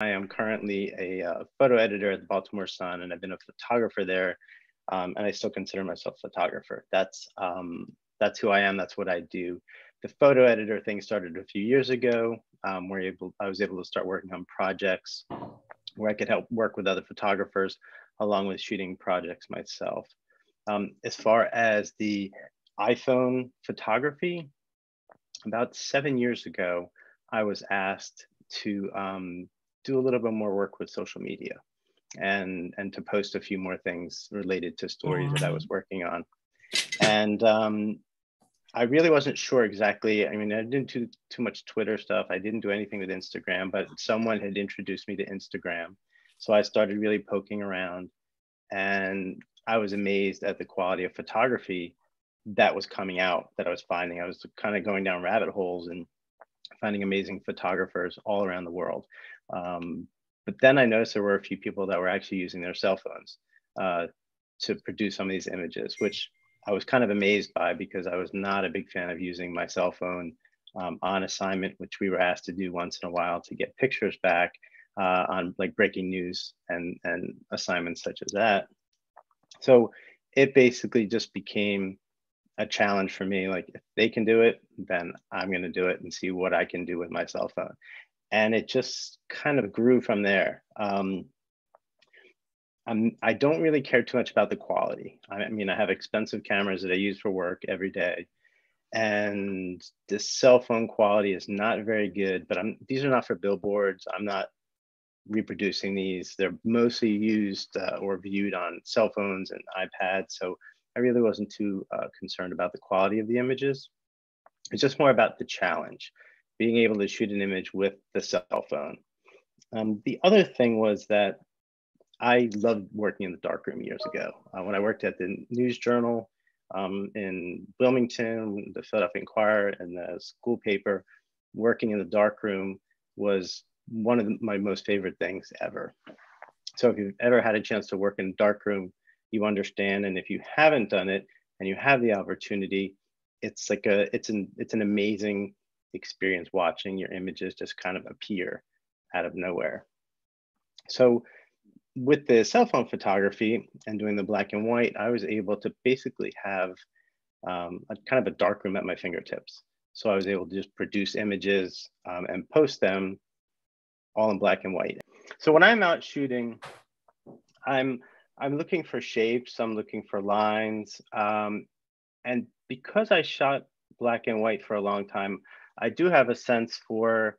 I am currently a uh, photo editor at the Baltimore Sun, and I've been a photographer there. Um, and I still consider myself a photographer. That's um, that's who I am. That's what I do. The photo editor thing started a few years ago. Um, where able, I was able to start working on projects where I could help work with other photographers, along with shooting projects myself. Um, as far as the iPhone photography, about seven years ago, I was asked to um, do a little bit more work with social media and and to post a few more things related to stories that I was working on. And um, I really wasn't sure exactly. I mean, I didn't do too much Twitter stuff. I didn't do anything with Instagram, but someone had introduced me to Instagram. So I started really poking around and I was amazed at the quality of photography that was coming out that I was finding. I was kind of going down rabbit holes and finding amazing photographers all around the world. Um, but then I noticed there were a few people that were actually using their cell phones uh, to produce some of these images, which I was kind of amazed by because I was not a big fan of using my cell phone um, on assignment, which we were asked to do once in a while to get pictures back uh, on like breaking news and, and assignments such as that. So it basically just became a challenge for me. Like if they can do it, then I'm going to do it and see what I can do with my cell phone. And it just kind of grew from there. Um, I'm, I don't really care too much about the quality. I mean, I have expensive cameras that I use for work every day, and the cell phone quality is not very good. But I'm these are not for billboards. I'm not reproducing these. They're mostly used uh, or viewed on cell phones and iPads. So I really wasn't too uh, concerned about the quality of the images. It's just more about the challenge, being able to shoot an image with the cell phone. Um, the other thing was that I loved working in the darkroom years ago. Uh, when I worked at the News Journal um, in Wilmington, the Philadelphia Inquirer, and the school paper, working in the darkroom was one of the, my most favorite things ever. So if you've ever had a chance to work in a darkroom, you understand. And if you haven't done it and you have the opportunity, it's like a it's an it's an amazing experience watching your images just kind of appear out of nowhere. So with the cell phone photography and doing the black and white, I was able to basically have um, a kind of a dark room at my fingertips. So I was able to just produce images um, and post them all in black and white. So when I'm out shooting, I'm I'm looking for shapes, I'm looking for lines. Um, and because I shot black and white for a long time, I do have a sense for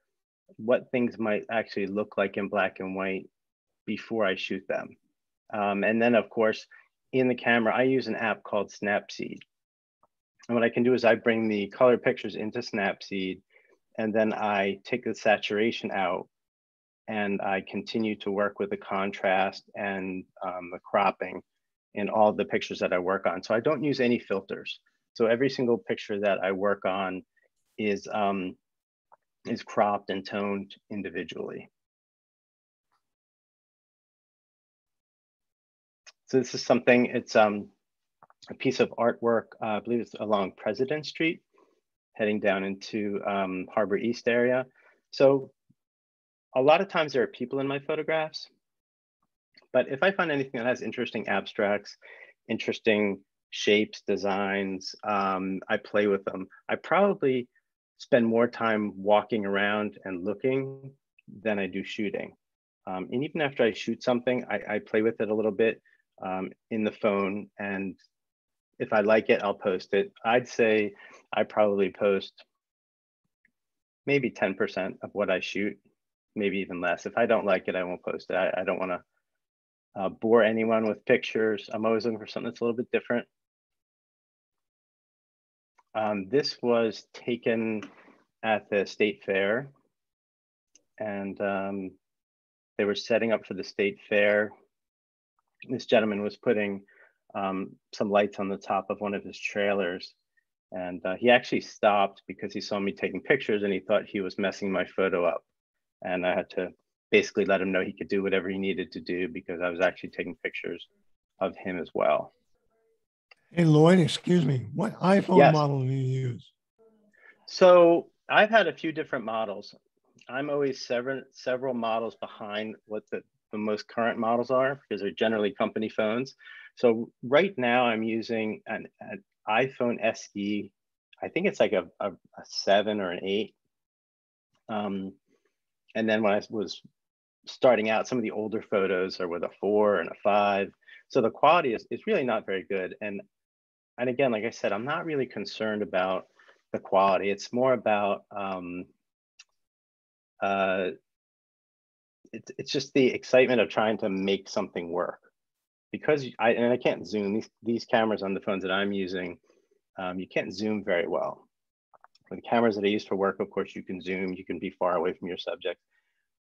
what things might actually look like in black and white before I shoot them. Um, and then of course, in the camera, I use an app called Snapseed. And what I can do is I bring the color pictures into Snapseed and then I take the saturation out and I continue to work with the contrast and um, the cropping in all the pictures that I work on. So I don't use any filters. So every single picture that I work on is, um, is cropped and toned individually. So this is something, it's um, a piece of artwork, uh, I believe it's along President Street, heading down into um, Harbor East area. So a lot of times there are people in my photographs, but if I find anything that has interesting abstracts, interesting shapes, designs, um, I play with them. I probably spend more time walking around and looking than I do shooting. Um, and even after I shoot something, I, I play with it a little bit um, in the phone. And if I like it, I'll post it. I'd say I probably post maybe 10% of what I shoot maybe even less. If I don't like it, I won't post it. I, I don't want to uh, bore anyone with pictures. I'm always looking for something that's a little bit different. Um, this was taken at the state fair and um, they were setting up for the state fair. This gentleman was putting um, some lights on the top of one of his trailers and uh, he actually stopped because he saw me taking pictures and he thought he was messing my photo up and I had to basically let him know he could do whatever he needed to do because I was actually taking pictures of him as well. Hey Lloyd, excuse me, what iPhone yes. model do you use? So I've had a few different models. I'm always several several models behind what the, the most current models are because they're generally company phones. So right now I'm using an, an iPhone SE. I think it's like a, a, a seven or an eight. Um, and then when I was starting out, some of the older photos are with a four and a five. So the quality is, is really not very good. And, and again, like I said, I'm not really concerned about the quality. It's more about, um, uh, it's, it's just the excitement of trying to make something work. Because I, and I can't zoom, these, these cameras on the phones that I'm using, um, you can't zoom very well. With the cameras that I use for work, of course, you can zoom, you can be far away from your subject.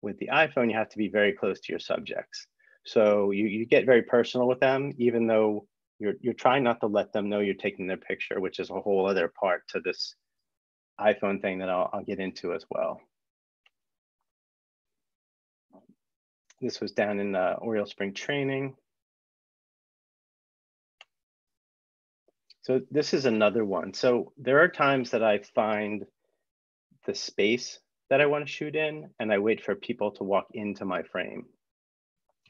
With the iPhone, you have to be very close to your subjects. So you, you get very personal with them, even though you're, you're trying not to let them know you're taking their picture, which is a whole other part to this iPhone thing that I'll, I'll get into as well. This was down in uh, Oriole Spring training. So this is another one. So there are times that I find the space that I want to shoot in and I wait for people to walk into my frame.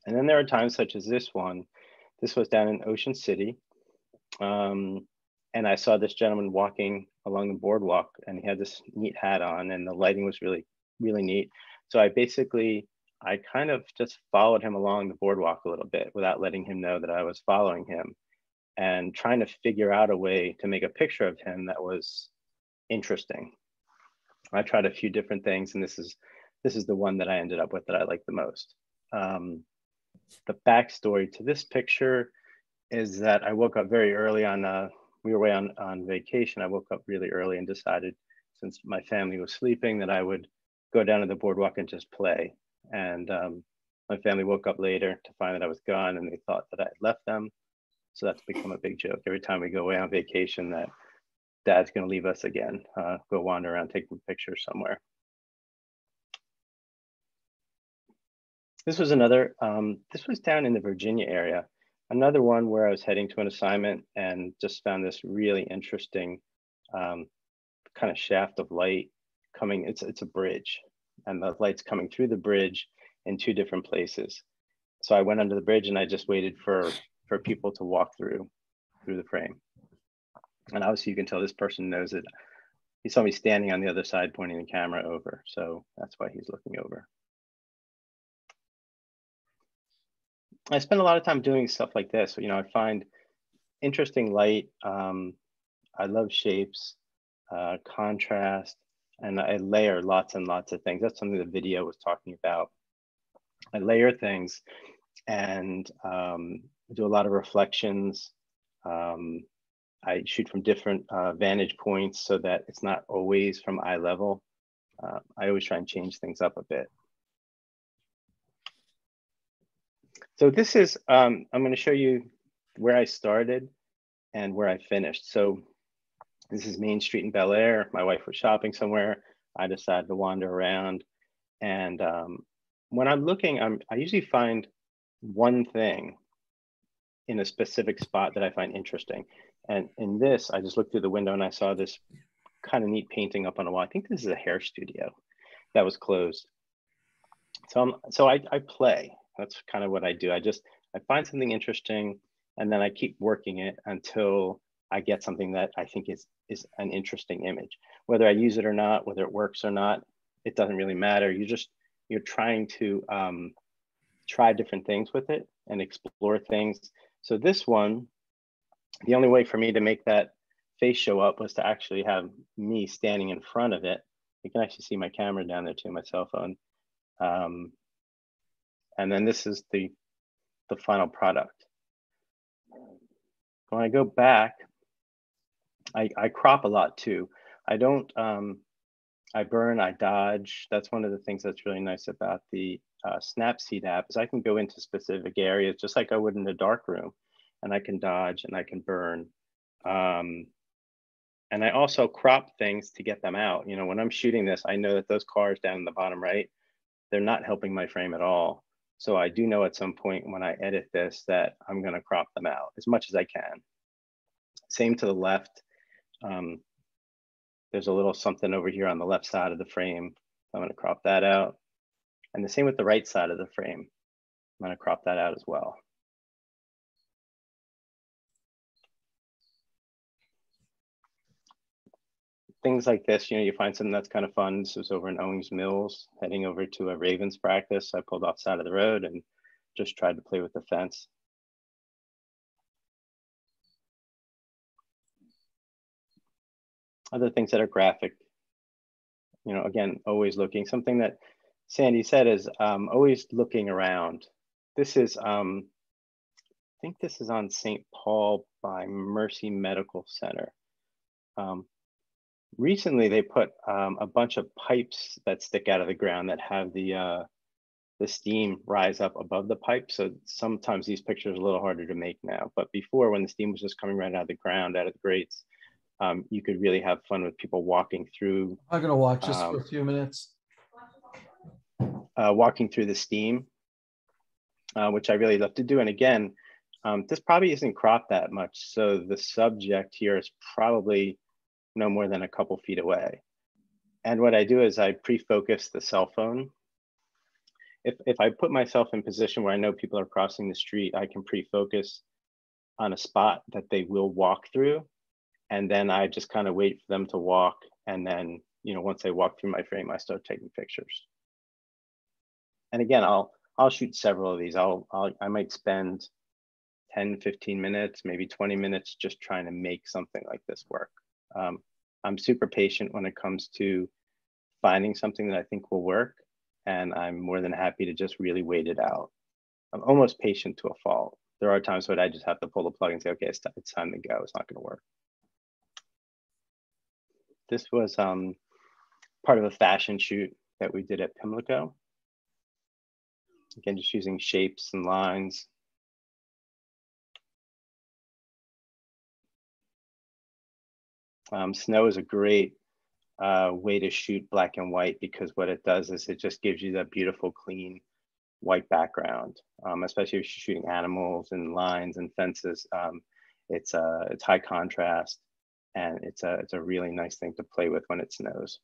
And then there are times such as this one. This was down in Ocean City. Um, and I saw this gentleman walking along the boardwalk and he had this neat hat on and the lighting was really, really neat. So I basically, I kind of just followed him along the boardwalk a little bit without letting him know that I was following him and trying to figure out a way to make a picture of him that was interesting. I tried a few different things, and this is this is the one that I ended up with that I like the most. Um, the backstory to this picture is that I woke up very early on. Uh, we were away on on vacation. I woke up really early and decided, since my family was sleeping, that I would go down to the boardwalk and just play. And um, my family woke up later to find that I was gone, and they thought that I had left them. So that's become a big joke every time we go away on vacation. That dad's going to leave us again, uh, go wander around taking pictures somewhere. This was another, um, this was down in the Virginia area. Another one where I was heading to an assignment and just found this really interesting um, kind of shaft of light coming, it's, it's a bridge and the light's coming through the bridge in two different places. So I went under the bridge and I just waited for, for people to walk through, through the frame. And obviously you can tell this person knows it. He saw me standing on the other side pointing the camera over. So that's why he's looking over. I spend a lot of time doing stuff like this. You know, I find interesting light. Um, I love shapes, uh, contrast, and I layer lots and lots of things. That's something the video was talking about. I layer things and um, do a lot of reflections. Um, I shoot from different uh, vantage points so that it's not always from eye level. Uh, I always try and change things up a bit. So this is, um, I'm gonna show you where I started and where I finished. So this is Main Street in Bel Air. My wife was shopping somewhere. I decided to wander around. And um, when I'm looking, I'm, I usually find one thing in a specific spot that I find interesting. And in this, I just looked through the window and I saw this kind of neat painting up on a wall. I think this is a hair studio that was closed. So I'm, so I, I play. That's kind of what I do. I just I find something interesting and then I keep working it until I get something that I think is is an interesting image. Whether I use it or not, whether it works or not, it doesn't really matter. You just you're trying to um, try different things with it and explore things. So this one the only way for me to make that face show up was to actually have me standing in front of it. You can actually see my camera down there too, my cell phone. Um, and then this is the, the final product. When I go back, I, I crop a lot too. I don't, um, I burn, I dodge. That's one of the things that's really nice about the uh, Snapseed app is I can go into specific areas just like I would in a dark room and I can dodge and I can burn. Um, and I also crop things to get them out. You know, when I'm shooting this, I know that those cars down in the bottom right, they're not helping my frame at all. So I do know at some point when I edit this that I'm gonna crop them out as much as I can. Same to the left. Um, there's a little something over here on the left side of the frame I'm gonna crop that out. And the same with the right side of the frame. I'm gonna crop that out as well. Things like this, you know, you find something that's kind of fun. This was over in Owings Mills, heading over to a Ravens practice. I pulled off side of the road and just tried to play with the fence. Other things that are graphic, you know, again, always looking. Something that Sandy said is um, always looking around. This is, um, I think this is on St. Paul by Mercy Medical Center. Um, recently, they put um, a bunch of pipes that stick out of the ground that have the uh, the steam rise up above the pipe. So sometimes these pictures are a little harder to make now. But before, when the steam was just coming right out of the ground, out of the grates, um, you could really have fun with people walking through. I'm gonna watch just Um, for a few minutes. uh, walking through the steam, uh, which I really love to do. And again, um, this probably isn't cropped that much. So the subject here is probably no more than a couple feet away. And what I do is I pre-focus the cell phone. If, if I put myself in position where I know people are crossing the street, I can pre-focus on a spot that they will walk through. And then I just kind of wait for them to walk. And then, you know, once they walk through my frame, I start taking pictures and again, I'll I'll shoot several of these. I'll, I'll I might spend 10, 15 minutes, maybe 20 minutes just trying to make something like this work. Um, I'm super patient when it comes to finding something that I think will work. And I'm more than happy to just really wait it out. I'm almost patient to a fault. There are times when I just have to pull the plug and say, okay, it's, it's time to go. It's not going to work. This was um, part of a fashion shoot that we did at Pimlico. Again, just using shapes and lines. Um, snow is a great uh, way to shoot black and white because what it does is it just gives you that beautiful, clean white background, um, especially if you're shooting animals and lines and fences. Um, it's, uh, it's high contrast and it's a, it's a really nice thing to play with when it snows.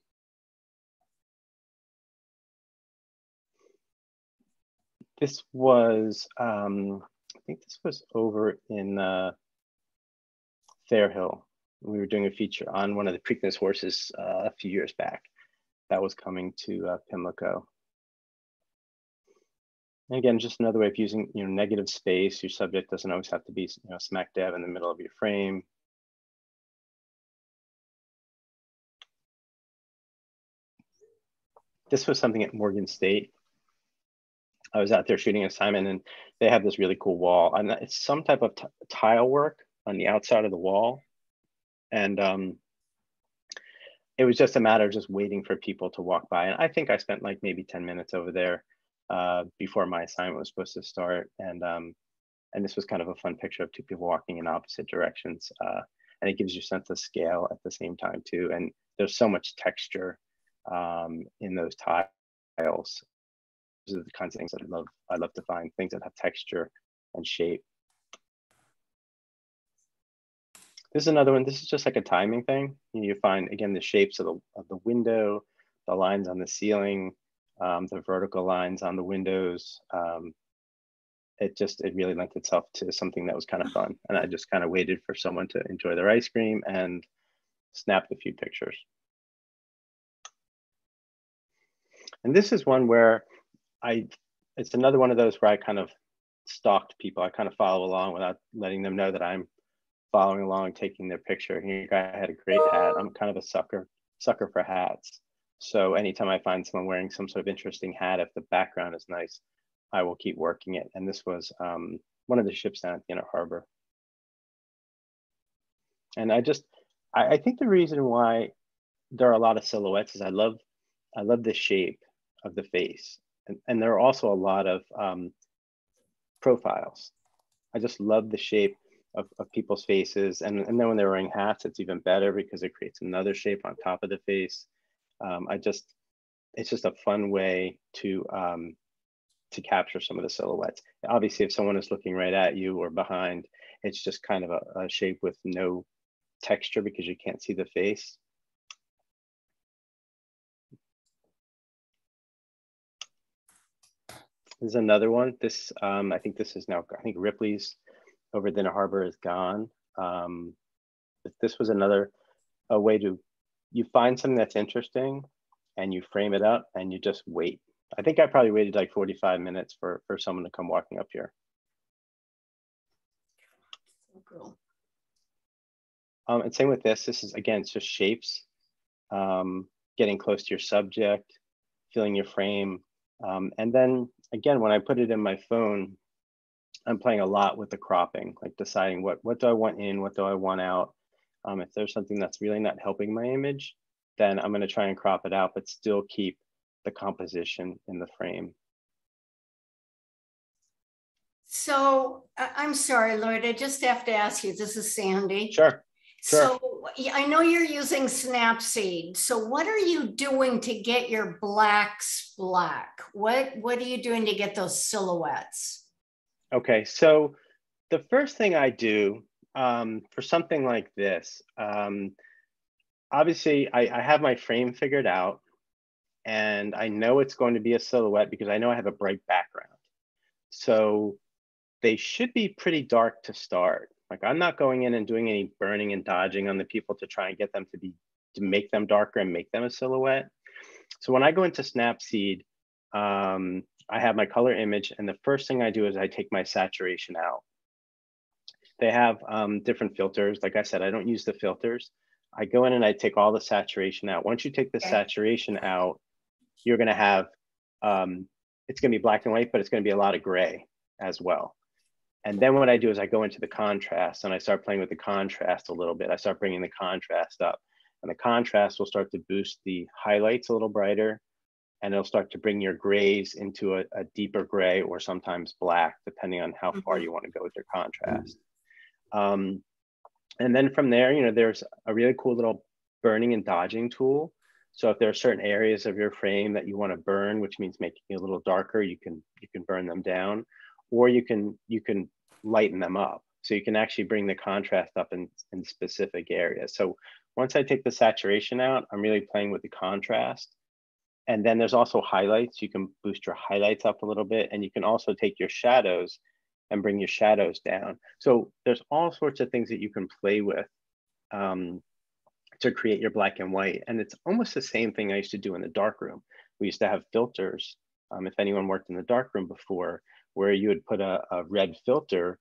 this was, um, I think this was over in uh, Fairhill. We were doing a feature on one of the Preakness horses uh, a few years back that was coming to uh, Pimlico. And again, just another way of using you know negative space. Your subject doesn't always have to be you know smack dab in the middle of your frame. This was something at Morgan State I was out there shooting assignment and they have this really cool wall and it's some type of tile work on the outside of the wall. And um, it was just a matter of just waiting for people to walk by. And I think I spent like maybe 10 minutes over there uh, before my assignment was supposed to start. And, um, and this was kind of a fun picture of two people walking in opposite directions. Uh, and it gives you a sense of scale at the same time too. And there's so much texture um, in those tiles those are the kinds of things that I love. I love to find things that have texture and shape. This is another one. This is just like a timing thing. You find again the shapes of the of the window, the lines on the ceiling, um, the vertical lines on the windows. Um, it just it really lent itself to something that was kind of fun, and I just kind of waited for someone to enjoy their ice cream and snapped a few pictures. And this is one where I it's another one of those where I kind of stalked people. I kind of follow along without letting them know that I'm following along, taking their picture. Here, guy had a great hat. I'm kind of a sucker sucker for hats. So anytime I find someone wearing some sort of interesting hat, if the background is nice, I will keep working it. And this was um, one of the ships down at the inner harbor. And I just, I, I think the reason why there are a lot of silhouettes is I love, I love the shape of the face and, and there are also a lot of um, profiles. I just love the shape of, of people's faces. And, and then when they're wearing hats, it's even better because it creates another shape on top of the face. Um, I just, it's just a fun way to, um, to capture some of the silhouettes. Obviously, if someone is looking right at you or behind, it's just kind of a, a shape with no texture because you can't see the face. There's another one. This, um, I think this is now, I think Ripley's over Inner Harbor is gone. Um, this was another a way to, you find something that's interesting and you frame it up and you just wait. I think I probably waited like 45 minutes for, for someone to come walking up here. So cool. Um, and same with this, this is again, it's just shapes, um, getting close to your subject, filling your frame. Um, and then again, when I put it in my phone, I'm playing a lot with the cropping, like deciding what, what do I want in, what do I want out. Um, if there's something that's really not helping my image, then I'm gonna try and crop it out, but still keep the composition in the frame. So I'm sorry, Lloyd, I just have to ask you, this is Sandy. Sure. Sure. So I know you're using Snapseed. So what are you doing to get your blacks black? What what are you doing to get those silhouettes? Okay, so the first thing I do um, for something like this, um, obviously I, I have my frame figured out and I know it's going to be a silhouette because I know I have a bright background. So they should be pretty dark to start. Like I'm not going in and doing any burning and dodging on the people to try and get them to be, to make them darker and make them a silhouette. So when I go into Snapseed, um, I have my color image and the first thing I do is I take my saturation out. They have um, different filters. Like I said, I don't use the filters. I go in and I take all the saturation out. Once you take the okay. saturation out, you're gonna have, um, it's gonna be black and white, but it's gonna be a lot of gray as well. And then what I do is I go into the contrast and I start playing with the contrast a little bit. I start bringing the contrast up and the contrast will start to boost the highlights a little brighter and it'll start to bring your grays into a, a deeper gray or sometimes black, depending on how far mm-hmm. you want to go with your contrast. Um, and then from there, you know, there's a really cool little burning and dodging tool. So if there are certain areas of your frame that you want to burn, which means making it a little darker, you can you can burn them down or you can you can lighten them up. So you can actually bring the contrast up in, in specific areas. So once I take the saturation out, I'm really playing with the contrast. And then there's also highlights. You can boost your highlights up a little bit. And you can also take your shadows and bring your shadows down. So there's all sorts of things that you can play with um, to create your black and white. And it's almost the same thing I used to do in the darkroom. We used to have filters. Um, if anyone worked in the darkroom before, where you would put a, a red filter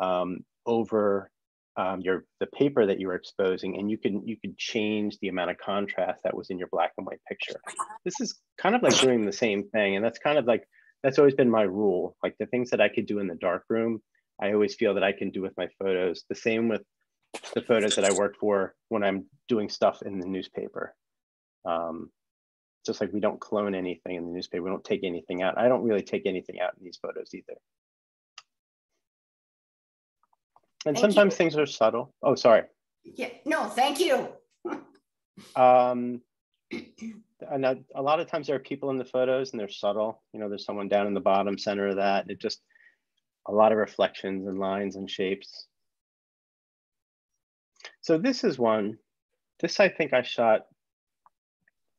um, over um, your the paper that you were exposing, and you can you could change the amount of contrast that was in your black and white picture. This is kind of like doing the same thing, and that's kind of like that's always been my rule. Like the things that I could do in the dark room, I always feel that I can do with my photos. The same with the photos that I work for when I'm doing stuff in the newspaper. Um, just like we don't clone anything in the newspaper, we don't take anything out. I don't really take anything out in these photos either. And thank sometimes you. things are subtle. Oh, sorry. Yeah, no, thank you. um, and a, a lot of times there are people in the photos and they're subtle. You know, there's someone down in the bottom center of that. It just, a lot of reflections and lines and shapes. So this is one, this I think I shot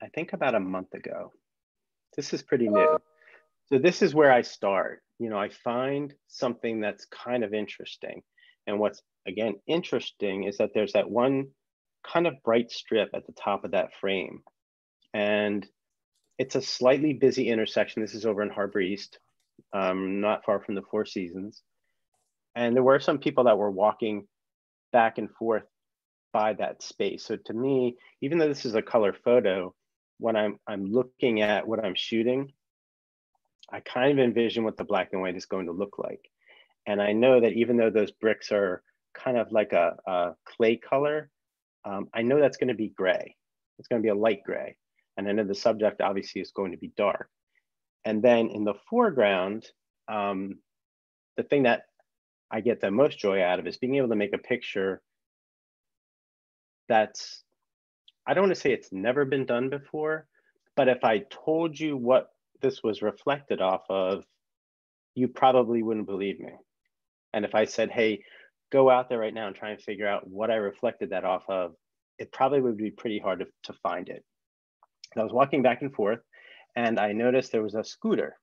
I think about a month ago. This is pretty new. So this is where I start. You know, I find something that's kind of interesting. And what's again interesting is that there's that one kind of bright strip at the top of that frame. And it's a slightly busy intersection. This is over in Harbor East, um, not far from the Four Seasons. And there were some people that were walking back and forth by that space. So to me, even though this is a color photo, when I'm I'm looking at what I'm shooting, I kind of envision what the black and white is going to look like. And I know that even though those bricks are kind of like a, a clay color, um, I know that's going to be gray. It's going to be a light gray. And I know the subject obviously is going to be dark. And then in the foreground, um, the thing that I get the most joy out of is being able to make a picture that's I don't want to say it's never been done before, but if I told you what this was reflected off of, you probably wouldn't believe me. And if I said, hey, go out there right now and try and figure out what I reflected that off of, it probably would be pretty hard to, to find it. I was walking back and forth and I noticed there was a scooter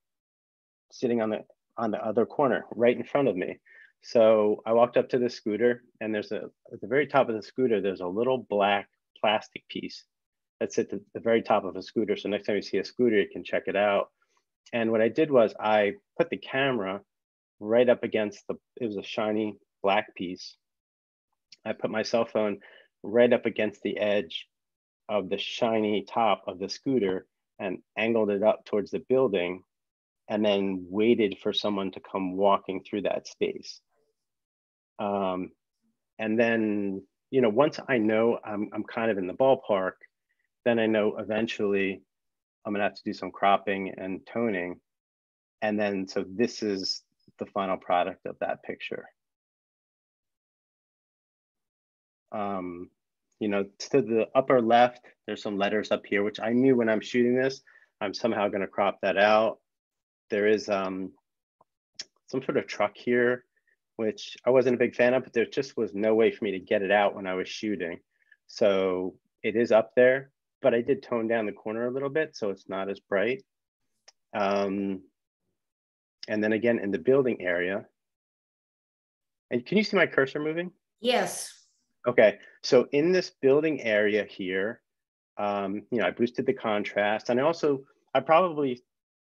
sitting on the on the other corner, right in front of me. So I walked up to the scooter, and there's a at the very top of the scooter, there's a little black plastic piece that's at the, the very top of a scooter. So next time you see a scooter, you can check it out. And what I did was I put the camera right up against the, it was a shiny black piece. I put my cell phone right up against the edge of the shiny top of the scooter and angled it up towards the building and then waited for someone to come walking through that space. Um, and then, you know, once I know I'm, I'm kind of in the ballpark, then I know eventually I'm gonna have to do some cropping and toning. And then, so this is the final product of that picture. Um, you know, to the upper left, there's some letters up here, which I knew when I'm shooting this, I'm somehow gonna crop that out. There is um, some sort of truck here, which I wasn't a big fan of, but there just was no way for me to get it out when I was shooting. So it is up there, but I did tone down the corner a little bit so it's not as bright. Um, and then again in the building area, and can you see my cursor moving? Yes. Okay, so in this building area here, um, you know, I boosted the contrast and I also, I probably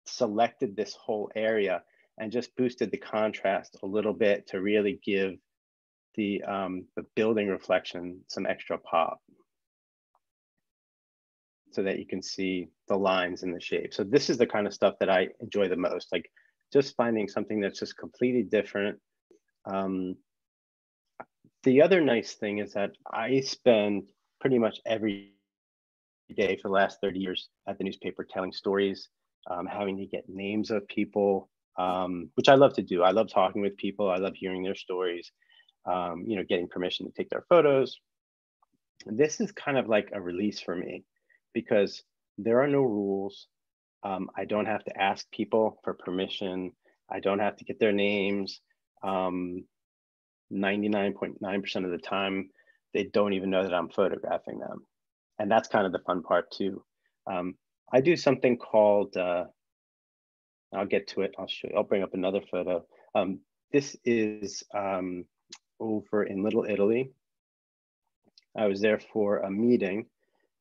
selected this whole area and just boosted the contrast a little bit to really give the, um, the building reflection some extra pop so that you can see the lines and the shape. So this is the kind of stuff that I enjoy the most, like just finding something that's just completely different. Um, the other nice thing is that I spend pretty much every day for the last 30 years at the newspaper telling stories, um, having to get names of people, um, which I love to do. I love talking with people. I love hearing their stories, um, you know, getting permission to take their photos. This is kind of like a release for me because there are no rules. Um, I don't have to ask people for permission. I don't have to get their names. 99.9% um, of the time, they don't even know that I'm photographing them. And that's kind of the fun part too. Um, I do something called, uh, I'll get to it, I'll show you, I'll bring up another photo. Um, this is um, over in Little Italy. I was there for a meeting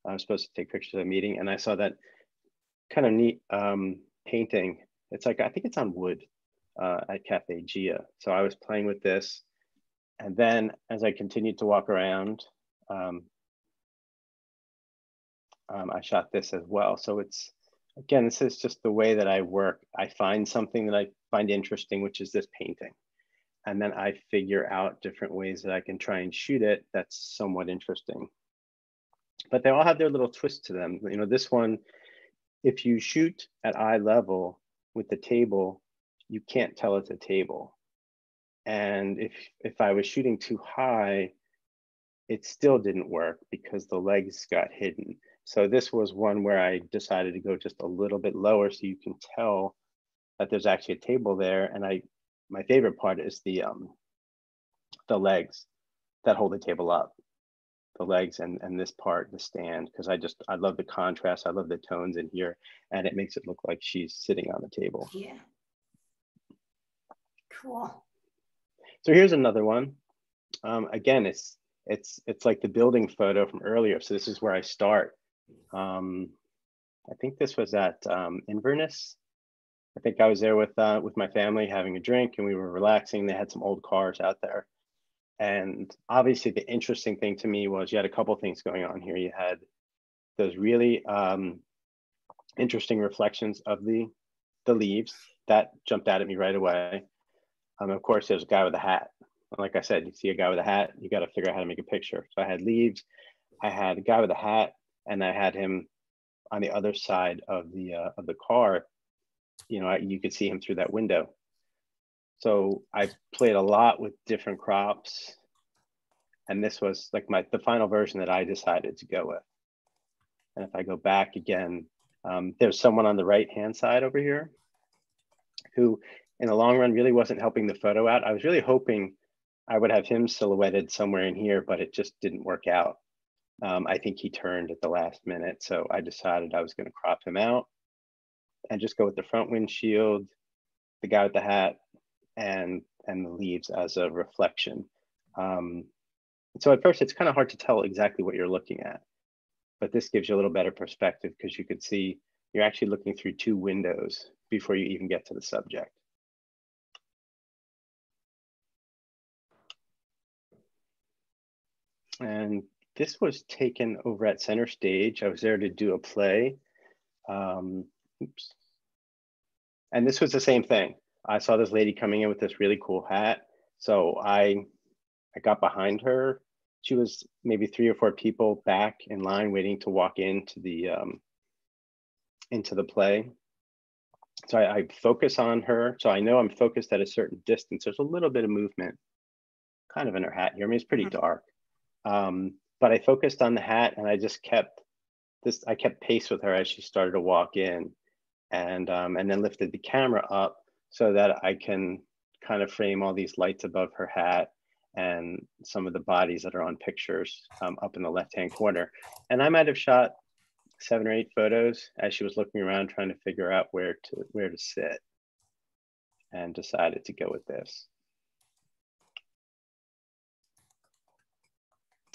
I was supposed to take pictures of a meeting and I saw that kind of neat um, painting. It's like, I think it's on wood uh, at Cafe Gia. So I was playing with this. And then as I continued to walk around, um, um, I shot this as well. So it's, again, this is just the way that I work. I find something that I find interesting, which is this painting. And then I figure out different ways that I can try and shoot it that's somewhat interesting but they all have their little twist to them. You know, this one, if you shoot at eye level with the table, you can't tell it's a table. And if if I was shooting too high, it still didn't work because the legs got hidden. So this was one where I decided to go just a little bit lower so you can tell that there's actually a table there. And I, my favorite part is the um, the legs that hold the table up the legs and, and this part, the stand, because I just, I love the contrast. I love the tones in here and it makes it look like she's sitting on the table. Yeah. Cool. So here's another one. Um, again, it's, it's, it's like the building photo from earlier. So this is where I start. Um, I think this was at um, Inverness. I think I was there with, uh, with my family having a drink and we were relaxing. They had some old cars out there. And obviously, the interesting thing to me was you had a couple things going on here. You had those really um, interesting reflections of the the leaves that jumped out at me right away. Um, of course, there's a guy with a hat. like I said, you see a guy with a hat, you got to figure out how to make a picture. So I had leaves, I had a guy with a hat, and I had him on the other side of the uh, of the car. You know, you could see him through that window. So I played a lot with different crops. And this was like my the final version that I decided to go with. And if I go back again, um, there's someone on the right hand side over here who in the long run really wasn't helping the photo out. I was really hoping I would have him silhouetted somewhere in here, but it just didn't work out. Um, I think he turned at the last minute. So I decided I was going to crop him out and just go with the front windshield the guy with the hat and and the leaves as a reflection. Um, so at first it's kind of hard to tell exactly what you're looking at, but this gives you a little better perspective because you could see you're actually looking through two windows before you even get to the subject. And this was taken over at Center Stage. I was there to do a play. Um, oops. And this was the same thing. I saw this lady coming in with this really cool hat. So I, I got behind her. She was maybe three or four people back in line waiting to walk into the um, into the play. So I, I focus on her. So I know I'm focused at a certain distance. There's a little bit of movement kind of in her hat here. I mean, it's pretty mm-hmm. dark. Um, but I focused on the hat and I just kept this, I kept pace with her as she started to walk in and, um, and then lifted the camera up so that I can kind of frame all these lights above her hat and some of the bodies that are on pictures um, up in the left-hand corner. And I might have shot seven or eight photos as she was looking around trying to figure out where to where to sit and decided to go with this.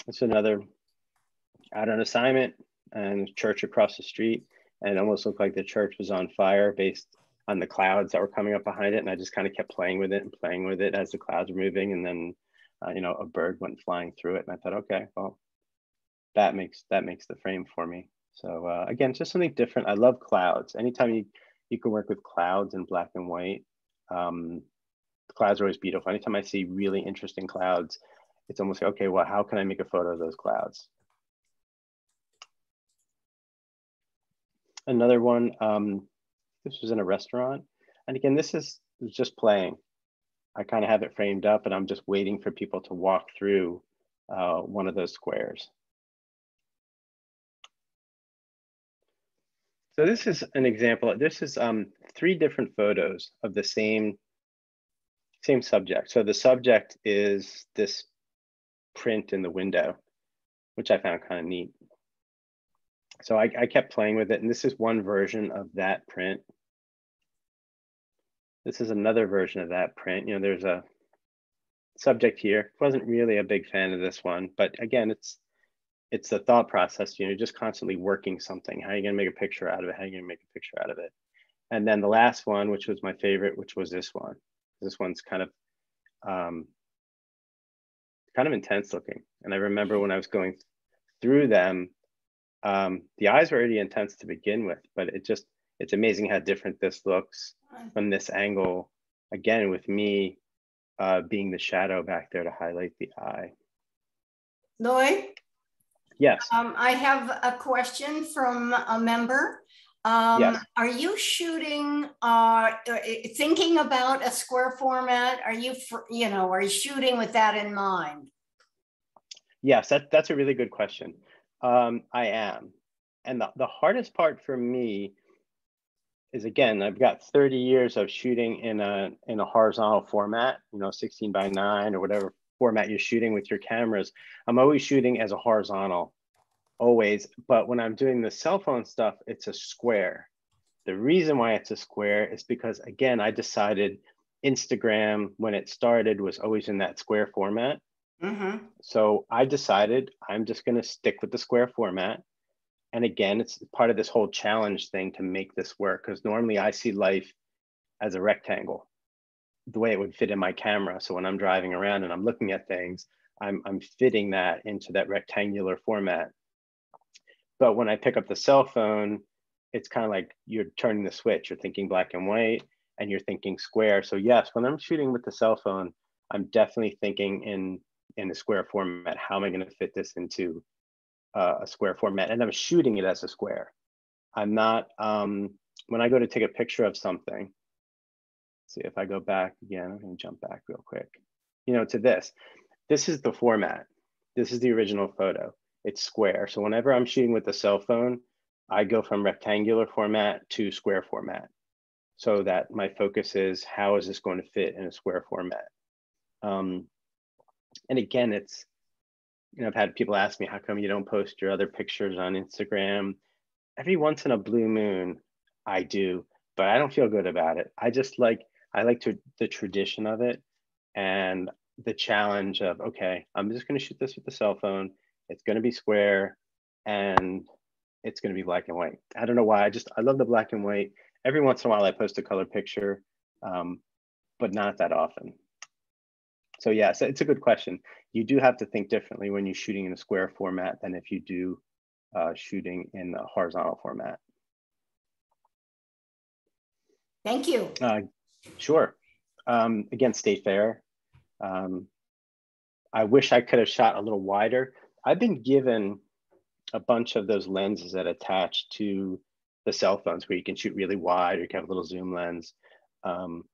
It's another out on assignment and church across the street. And it almost looked like the church was on fire based on the clouds that were coming up behind it. And I just kind of kept playing with it and playing with it as the clouds were moving. And then, uh, you know, a bird went flying through it. And I thought, okay, well, that makes that makes the frame for me. So uh, again, just something different. I love clouds. Anytime you you can work with clouds in black and white, um, clouds are always beautiful. Anytime I see really interesting clouds, it's almost like, okay, well, how can I make a photo of those clouds? Another one, um, this was in a restaurant. And again, this is just playing. I kind of have it framed up and I'm just waiting for people to walk through uh, one of those squares. So this is an example. This is um, three different photos of the same, same subject. So the subject is this print in the window, which I found kind of neat. So I, I kept playing with it, and this is one version of that print. This is another version of that print. You know, there's a subject here. Wasn't really a big fan of this one, but again, it's it's the thought process. You know, just constantly working something. How are you going to make a picture out of it? How are you going to make a picture out of it? And then the last one, which was my favorite, which was this one. This one's kind of um, kind of intense looking. And I remember when I was going through them, um, the eyes were already intense to begin with, but it just, it's amazing how different this looks from this angle. Again, with me uh, being the shadow back there to highlight the eye. Lloyd? Yes. Um, I have a question from a member. Um, yes. Are you shooting, uh, thinking about a square format? Are you, you know, are you shooting with that in mind? Yes, that, that's a really good question. Um, I am. And the, the hardest part for me is again, I've got 30 years of shooting in a in a horizontal format, you know, 16 by 9 or whatever format you're shooting with your cameras. I'm always shooting as a horizontal always. But when I'm doing the cell phone stuff, it's a square. The reason why it's a square is because, again, I decided Instagram, when it started, was always in that square format. Mm-hmm. So I decided I'm just going to stick with the square format. And again, it's part of this whole challenge thing to make this work because normally I see life as a rectangle, the way it would fit in my camera. So when I'm driving around and I'm looking at things, I'm, I'm fitting that into that rectangular format. But when I pick up the cell phone, it's kind of like you're turning the switch. You're thinking black and white and you're thinking square. So yes, when I'm shooting with the cell phone, I'm definitely thinking in in a square format. How am I going to fit this into uh, a square format? And I'm shooting it as a square. I'm not, um, when I go to take a picture of something, see if I go back again, I'm to jump back real quick, you know, to this. This is the format. This is the original photo it's square. So whenever I'm shooting with the cell phone, I go from rectangular format to square format so that my focus is how is this going to fit in a square format. Um, and again, it's, you know, I've had people ask me, how come you don't post your other pictures on Instagram? Every once in a blue moon, I do, but I don't feel good about it. I just like, I like to the tradition of it and the challenge of okay, I'm just going to shoot this with the cell phone. It's going to be square, and it's going to be black and white. I don't know why. I just I love the black and white. Every once in a while, I post a color picture, um, but not that often. So yeah, so it's a good question. You do have to think differently when you're shooting in a square format than if you do uh, shooting in a horizontal format. Thank you. Uh, sure. Um, again, state fair. Um, I wish I could have shot a little wider. I've been given a bunch of those lenses that attach to the cell phones where you can shoot really wide or you can have a little zoom lens. Um,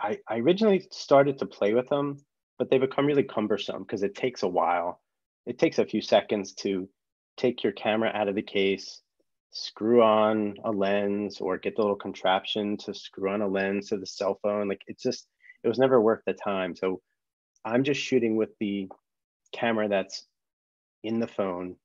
I, I originally started to play with them, but they become really cumbersome because it takes a while. It takes a few seconds to take your camera out of the case, screw on a lens or get the little contraption to screw on a lens to the cell phone. Like it's just, it was never worth the time. So I'm just shooting with the camera that's in the phone,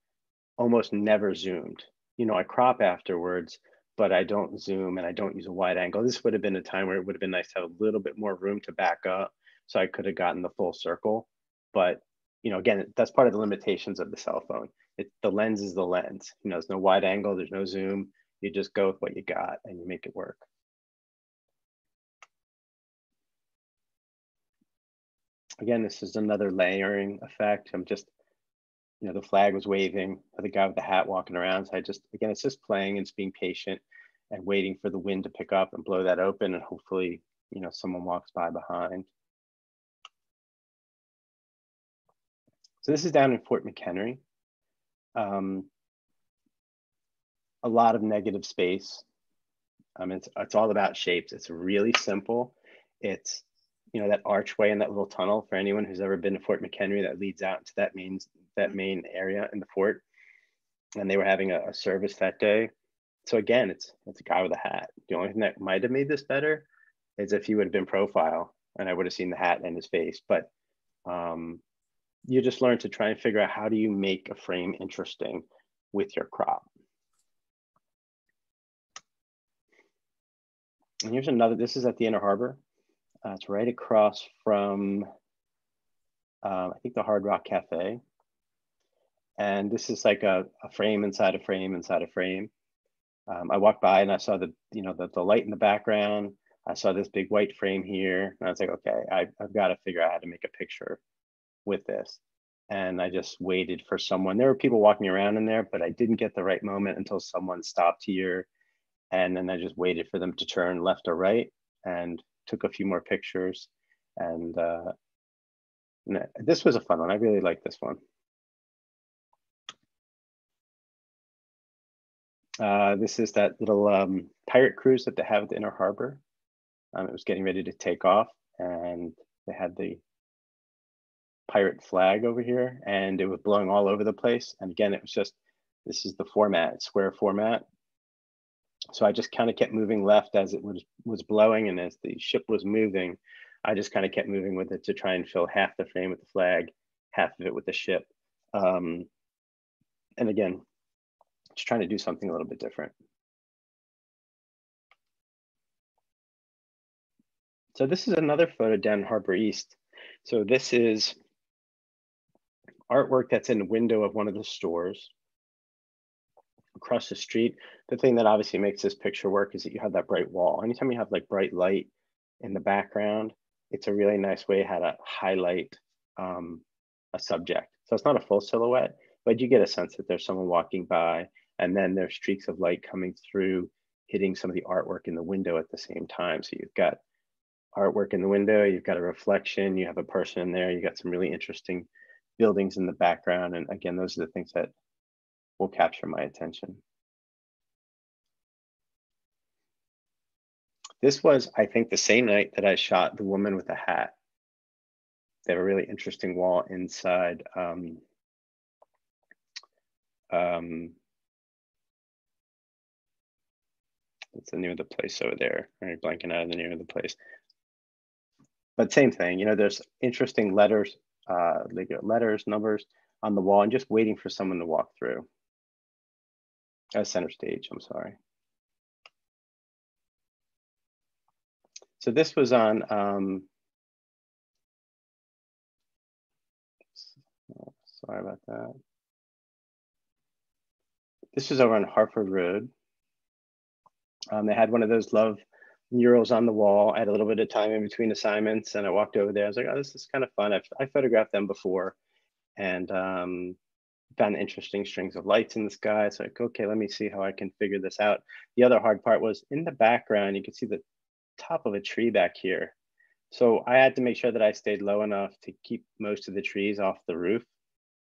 almost never zoomed. You know, I crop afterwards, but I don't zoom and I don't use a wide angle. This would have been a time where it would have been nice to have a little bit more room to back up so I could have gotten the full circle. But, you know, again, that's part of the limitations of the cell phone. It, the lens is the lens. You know, there's no wide angle, there's no zoom. You just go with what you got and you make it work. Again, this is another layering effect. I'm just, you know, the flag was waving, the guy with the hat walking around. So I just, again, it's just playing and it's being patient and waiting for the wind to pick up and blow that open and hopefully, you know, someone walks by behind. So this is down in Fort McHenry. Um, a lot of negative space. Um, it's, it's all about shapes. It's really simple. It's, you know, that archway and that little tunnel for anyone who's ever been to Fort McHenry that leads out to that main, that main area in the fort. And they were having a, a service that day. So again, it's, it's a guy with a hat. The only thing that might have made this better is if he would have been profile and I would have seen the hat and his face. But um, you just learn to try and figure out how do you make a frame interesting with your crop. And here's another, this is at the Inner Harbor. Uh, it's right across from, um, I think the Hard Rock Cafe. And this is like a, a frame inside a frame inside a frame. Um, I walked by and I saw the, you know, the, the light in the background. I saw this big white frame here. And I was like, okay, I, I've got to figure out how to make a picture with this. And I just waited for someone. There were people walking around in there, but I didn't get the right moment until someone stopped here. And then I just waited for them to turn left or right and took a few more pictures. And uh, this was a fun one. I really like this one. Uh, this is that little um, pirate cruise that they have at the Inner Harbor. Um, it was getting ready to take off and they had the pirate flag over here and it was blowing all over the place. And again, it was just, this is the format, square format. So I just kind of kept moving left as it was, was blowing and as the ship was moving, I just kind of kept moving with it to try and fill half the frame with the flag, half of it with the ship. Um, and again, just trying to do something a little bit different. So this is another photo down Harbor East. So this is artwork that's in the window of one of the stores across the street. The thing that obviously makes this picture work is that you have that bright wall. Anytime you have like bright light in the background, it's a really nice way how to highlight um, a subject. So it's not a full silhouette, but you get a sense that there's someone walking by and then there's streaks of light coming through, hitting some of the artwork in the window at the same time. So you've got artwork in the window, you've got a reflection, you have a person in there, you got some really interesting buildings in the background. And again, those are the things that will capture my attention. This was, I think, the same night that I shot the woman with a hat. They have a really interesting wall inside. Um, um, what's the name of the place over there? I'm blanking out of the name of the place. But same thing, you know, there's interesting letters uh, like letters, numbers on the wall and just waiting for someone to walk through. Uh, center stage, I'm sorry. So this was on, um, sorry about that. This was over on Harford Road. Um, they had one of those love murals on the wall. I had a little bit of time in between assignments and I walked over there. I was like, oh, this is kind of fun. I've, I photographed them before and um, found interesting strings of lights in the sky. So like, okay, let me see how I can figure this out. The other hard part was in the background, you can see the top of a tree back here. So I had to make sure that I stayed low enough to keep most of the trees off the roof.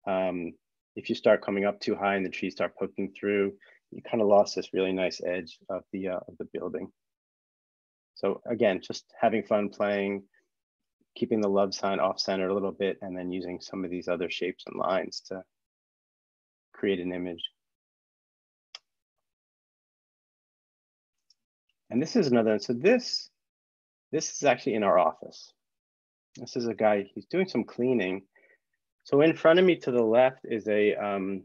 Um, if you start coming up too high and the trees start poking through, you kind of lost this really nice edge of the, uh, of the building. So again, just having fun playing, keeping the love sign off center a little bit, and then using some of these other shapes and lines to create an image. And this is another, so this, this is actually in our office. This is a guy, he's doing some cleaning. So in front of me to the left is a, um,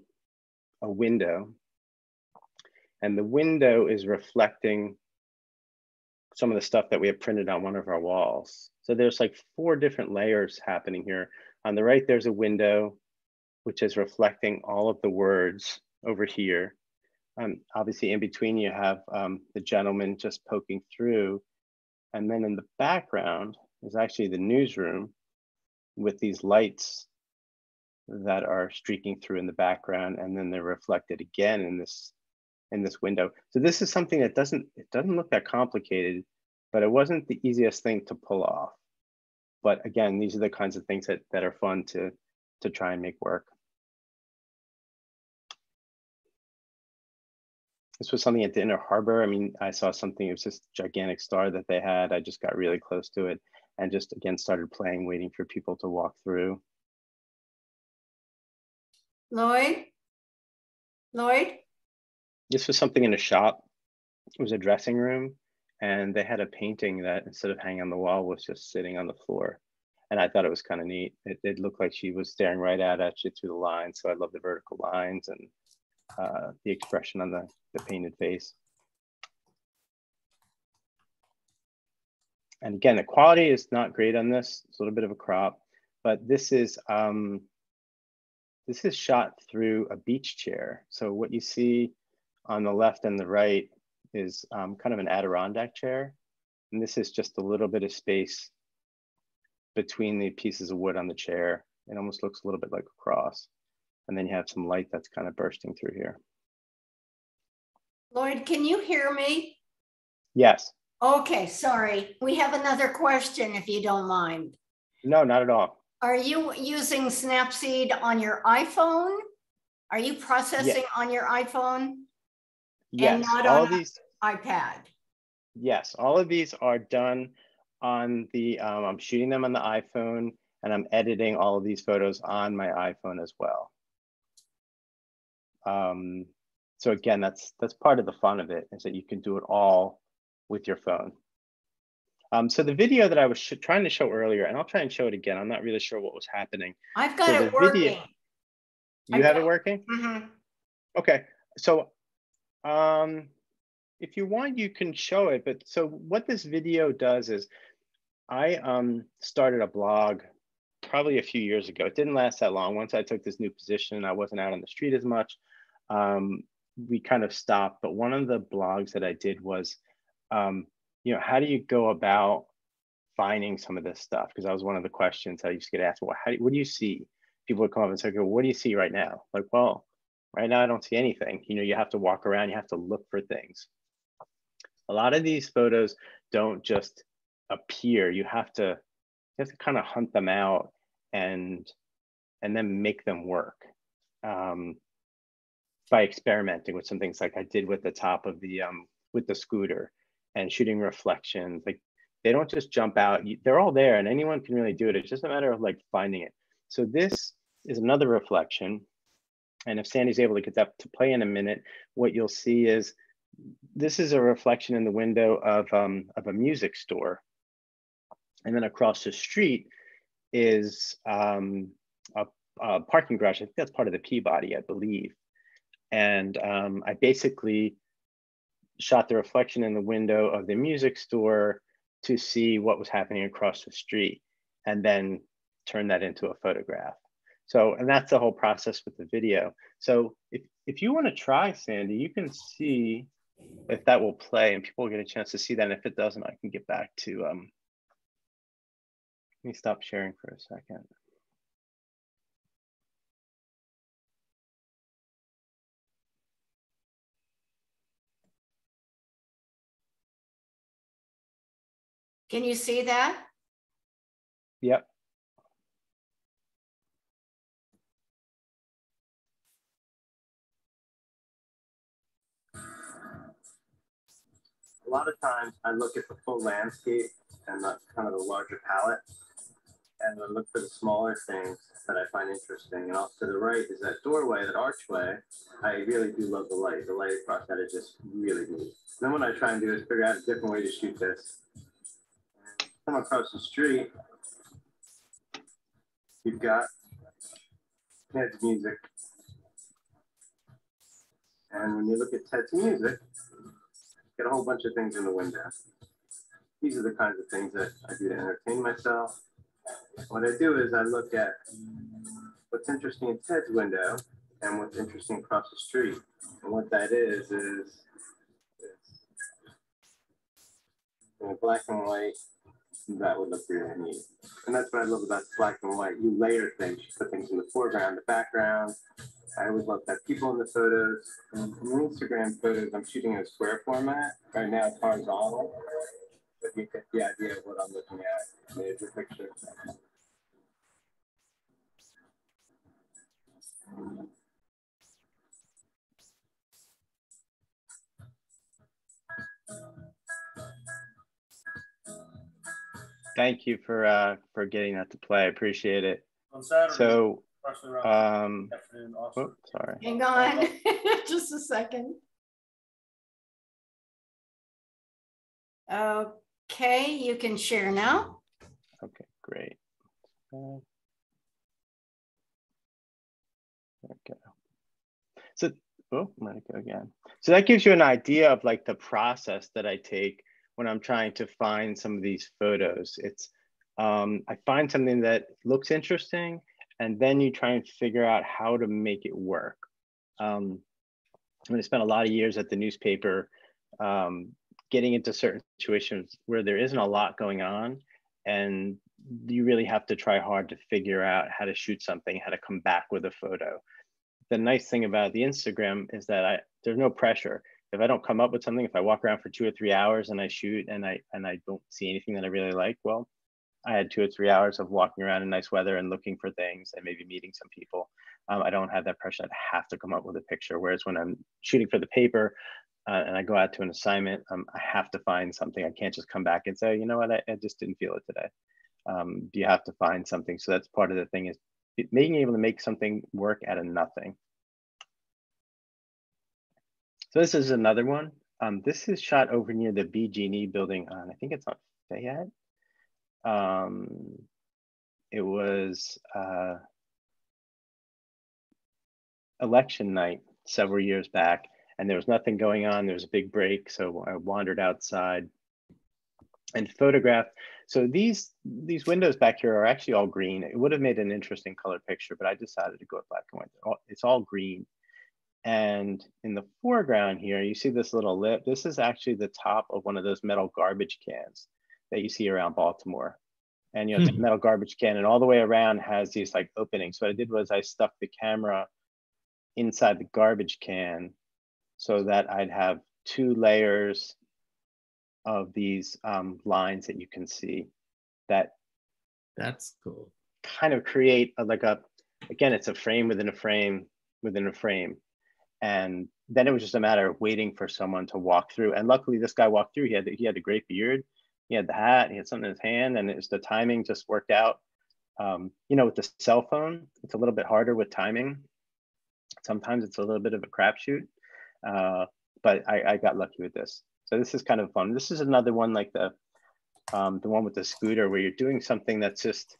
a window. And the window is reflecting some of the stuff that we have printed on one of our walls. So there's like four different layers happening here. On the right, there's a window, which is reflecting all of the words over here. Um, obviously in between you have um, the gentleman just poking through. And then in the background is actually the newsroom with these lights that are streaking through in the background and then they're reflected again in this in this window. So this is something that doesn't, it doesn't look that complicated, but it wasn't the easiest thing to pull off. But again, these are the kinds of things that, that are fun to, to try and make work. This was something at the Inner Harbor. I mean, I saw something, it was this gigantic star that they had. I just got really close to it and just again started playing, waiting for people to walk through. Lloyd? Lloyd? This was something in a shop. It was a dressing room, and they had a painting that instead of hanging on the wall was just sitting on the floor. And I thought it was kind of neat. It, it looked like she was staring right at, at you through the lines. So I love the vertical lines and uh, the expression on the, the painted face. And again, the quality is not great on this. It's a little bit of a crop, but this is um, this is shot through a beach chair. So what you see on the left and the right is um, kind of an Adirondack chair. And this is just a little bit of space between the pieces of wood on the chair. It almost looks a little bit like a cross. And then you have some light that's kind of bursting through here. Lloyd, can you hear me? Yes. Okay, sorry. We have another question if you don't mind. No, not at all. Are you using Snapseed on your iPhone? Are you processing yeah. on your iPhone? Yes, all these. iPad. Yes, all of these are done on the. Um, I'm shooting them on the iPhone, and I'm editing all of these photos on my iPhone as well. Um, so again, that's that's part of the fun of it is that you can do it all with your phone. Um, so the video that I was trying to show earlier, and I'll try and show it again. I'm not really sure what was happening. I've got so it working. Video, you I've have it working? Mm -hmm. Okay. So um, if you want, you can show it. But so what this video does is I um, started a blog probably a few years ago. It didn't last that long. Once I took this new position, I wasn't out on the street as much. Um, we kind of stopped. But one of the blogs that I did was, um, you know, how do you go about finding some of this stuff? Because that was one of the questions I used to get asked. Well, how do, what do you see? People would come up and say, okay, "What do you see right now?" Like, well, Right now, I don't see anything. You know, you have to walk around, you have to look for things. A lot of these photos don't just appear. You have to, you have to kind of hunt them out and, and then make them work. Um, by experimenting with some things like I did with the top of the, um, with the scooter and shooting reflections. Like they don't just jump out. They're all there and anyone can really do it. It's just a matter of like finding it. So this is another reflection and if Sandy's able to get that to play in a minute, what you'll see is this is a reflection in the window of, um, of a music store. And then across the street is um, a, a, parking garage. I think that's part of the Peabody, I believe. And um, I basically shot the reflection in the window of the music store to see what was happening across the street and then turn that into a photograph. So, and that's the whole process with the video. So if, if you wanna try Sandy, you can see if that will play and people will get a chance to see that. And if it doesn't, I can get back to, um, let me stop sharing for a second. Can you see that? Yep. A lot of times I look at the full landscape and the, kind of the larger palette and I look for the smaller things that I find interesting. And off to the right is that doorway, that archway. I really do love the light. The light across that is just really neat. Then what I try and do is figure out a different way to shoot this. Come across the street, you've got Ted's music. And when you look at Ted's music, get a whole bunch of things in the window. These are the kinds of things that I do to entertain myself. What I do is I look at what's interesting in Ted's window and what's interesting across the street. And what that is, is black and white, that would look really neat. And that's what I love about black and white. You layer things, you put things in the foreground, the background, I always love that people in the photos, in Instagram photos, I'm shooting in a square format. Right now it's horizontal, but you get the idea of what I'm looking at. There's your picture. Thank you for uh, for getting that to play. I appreciate it. On Saturday. So um, oh, sorry. Hang on, just a second. Okay, you can share now. Okay, great. Okay. So, oh, I'm gonna go again. So that gives you an idea of like the process that I take when I'm trying to find some of these photos. It's um, I find something that looks interesting and then you try and figure out how to make it work. Um, I'm going to spend a lot of years at the newspaper um, getting into certain situations where there isn't a lot going on and you really have to try hard to figure out how to shoot something, how to come back with a photo. The nice thing about the Instagram is that I there's no pressure. If I don't come up with something, if I walk around for two or three hours and I shoot and I and I don't see anything that I really like, well, I had two or three hours of walking around in nice weather and looking for things and maybe meeting some people. Um, I don't have that pressure I have to come up with a picture. Whereas when I'm shooting for the paper uh, and I go out to an assignment, um, I have to find something. I can't just come back and say, you know what, I, I just didn't feel it today. Um, you have to find something. So that's part of the thing is being able to make something work out of nothing. So this is another one. Um, this is shot over near the BG&E building on, I think it's on Fayette. Um, it was uh, election night several years back, and there was nothing going on. There was a big break, so I wandered outside and photographed. So these these windows back here are actually all green. It would have made an interesting color picture, but I decided to go with black and white. It's all green. And in the foreground here, you see this little lip. This is actually the top of one of those metal garbage cans that you see around Baltimore. And you know, hmm. metal garbage can, and all the way around has these like openings. So what I did was I stuck the camera inside the garbage can so that I'd have two layers of these um, lines that you can see that that's cool kind of create a, like a again it's a frame within a frame within a frame and then it was just a matter of waiting for someone to walk through and luckily this guy walked through he had he had a great beard he had the hat, he had something in his hand, and it was the timing just worked out. Um, you know, with the cell phone, it's a little bit harder with timing. Sometimes it's a little bit of a crapshoot, uh, but I, I got lucky with this. So this is kind of fun. This is another one like the um, the one with the scooter where you're doing something that's just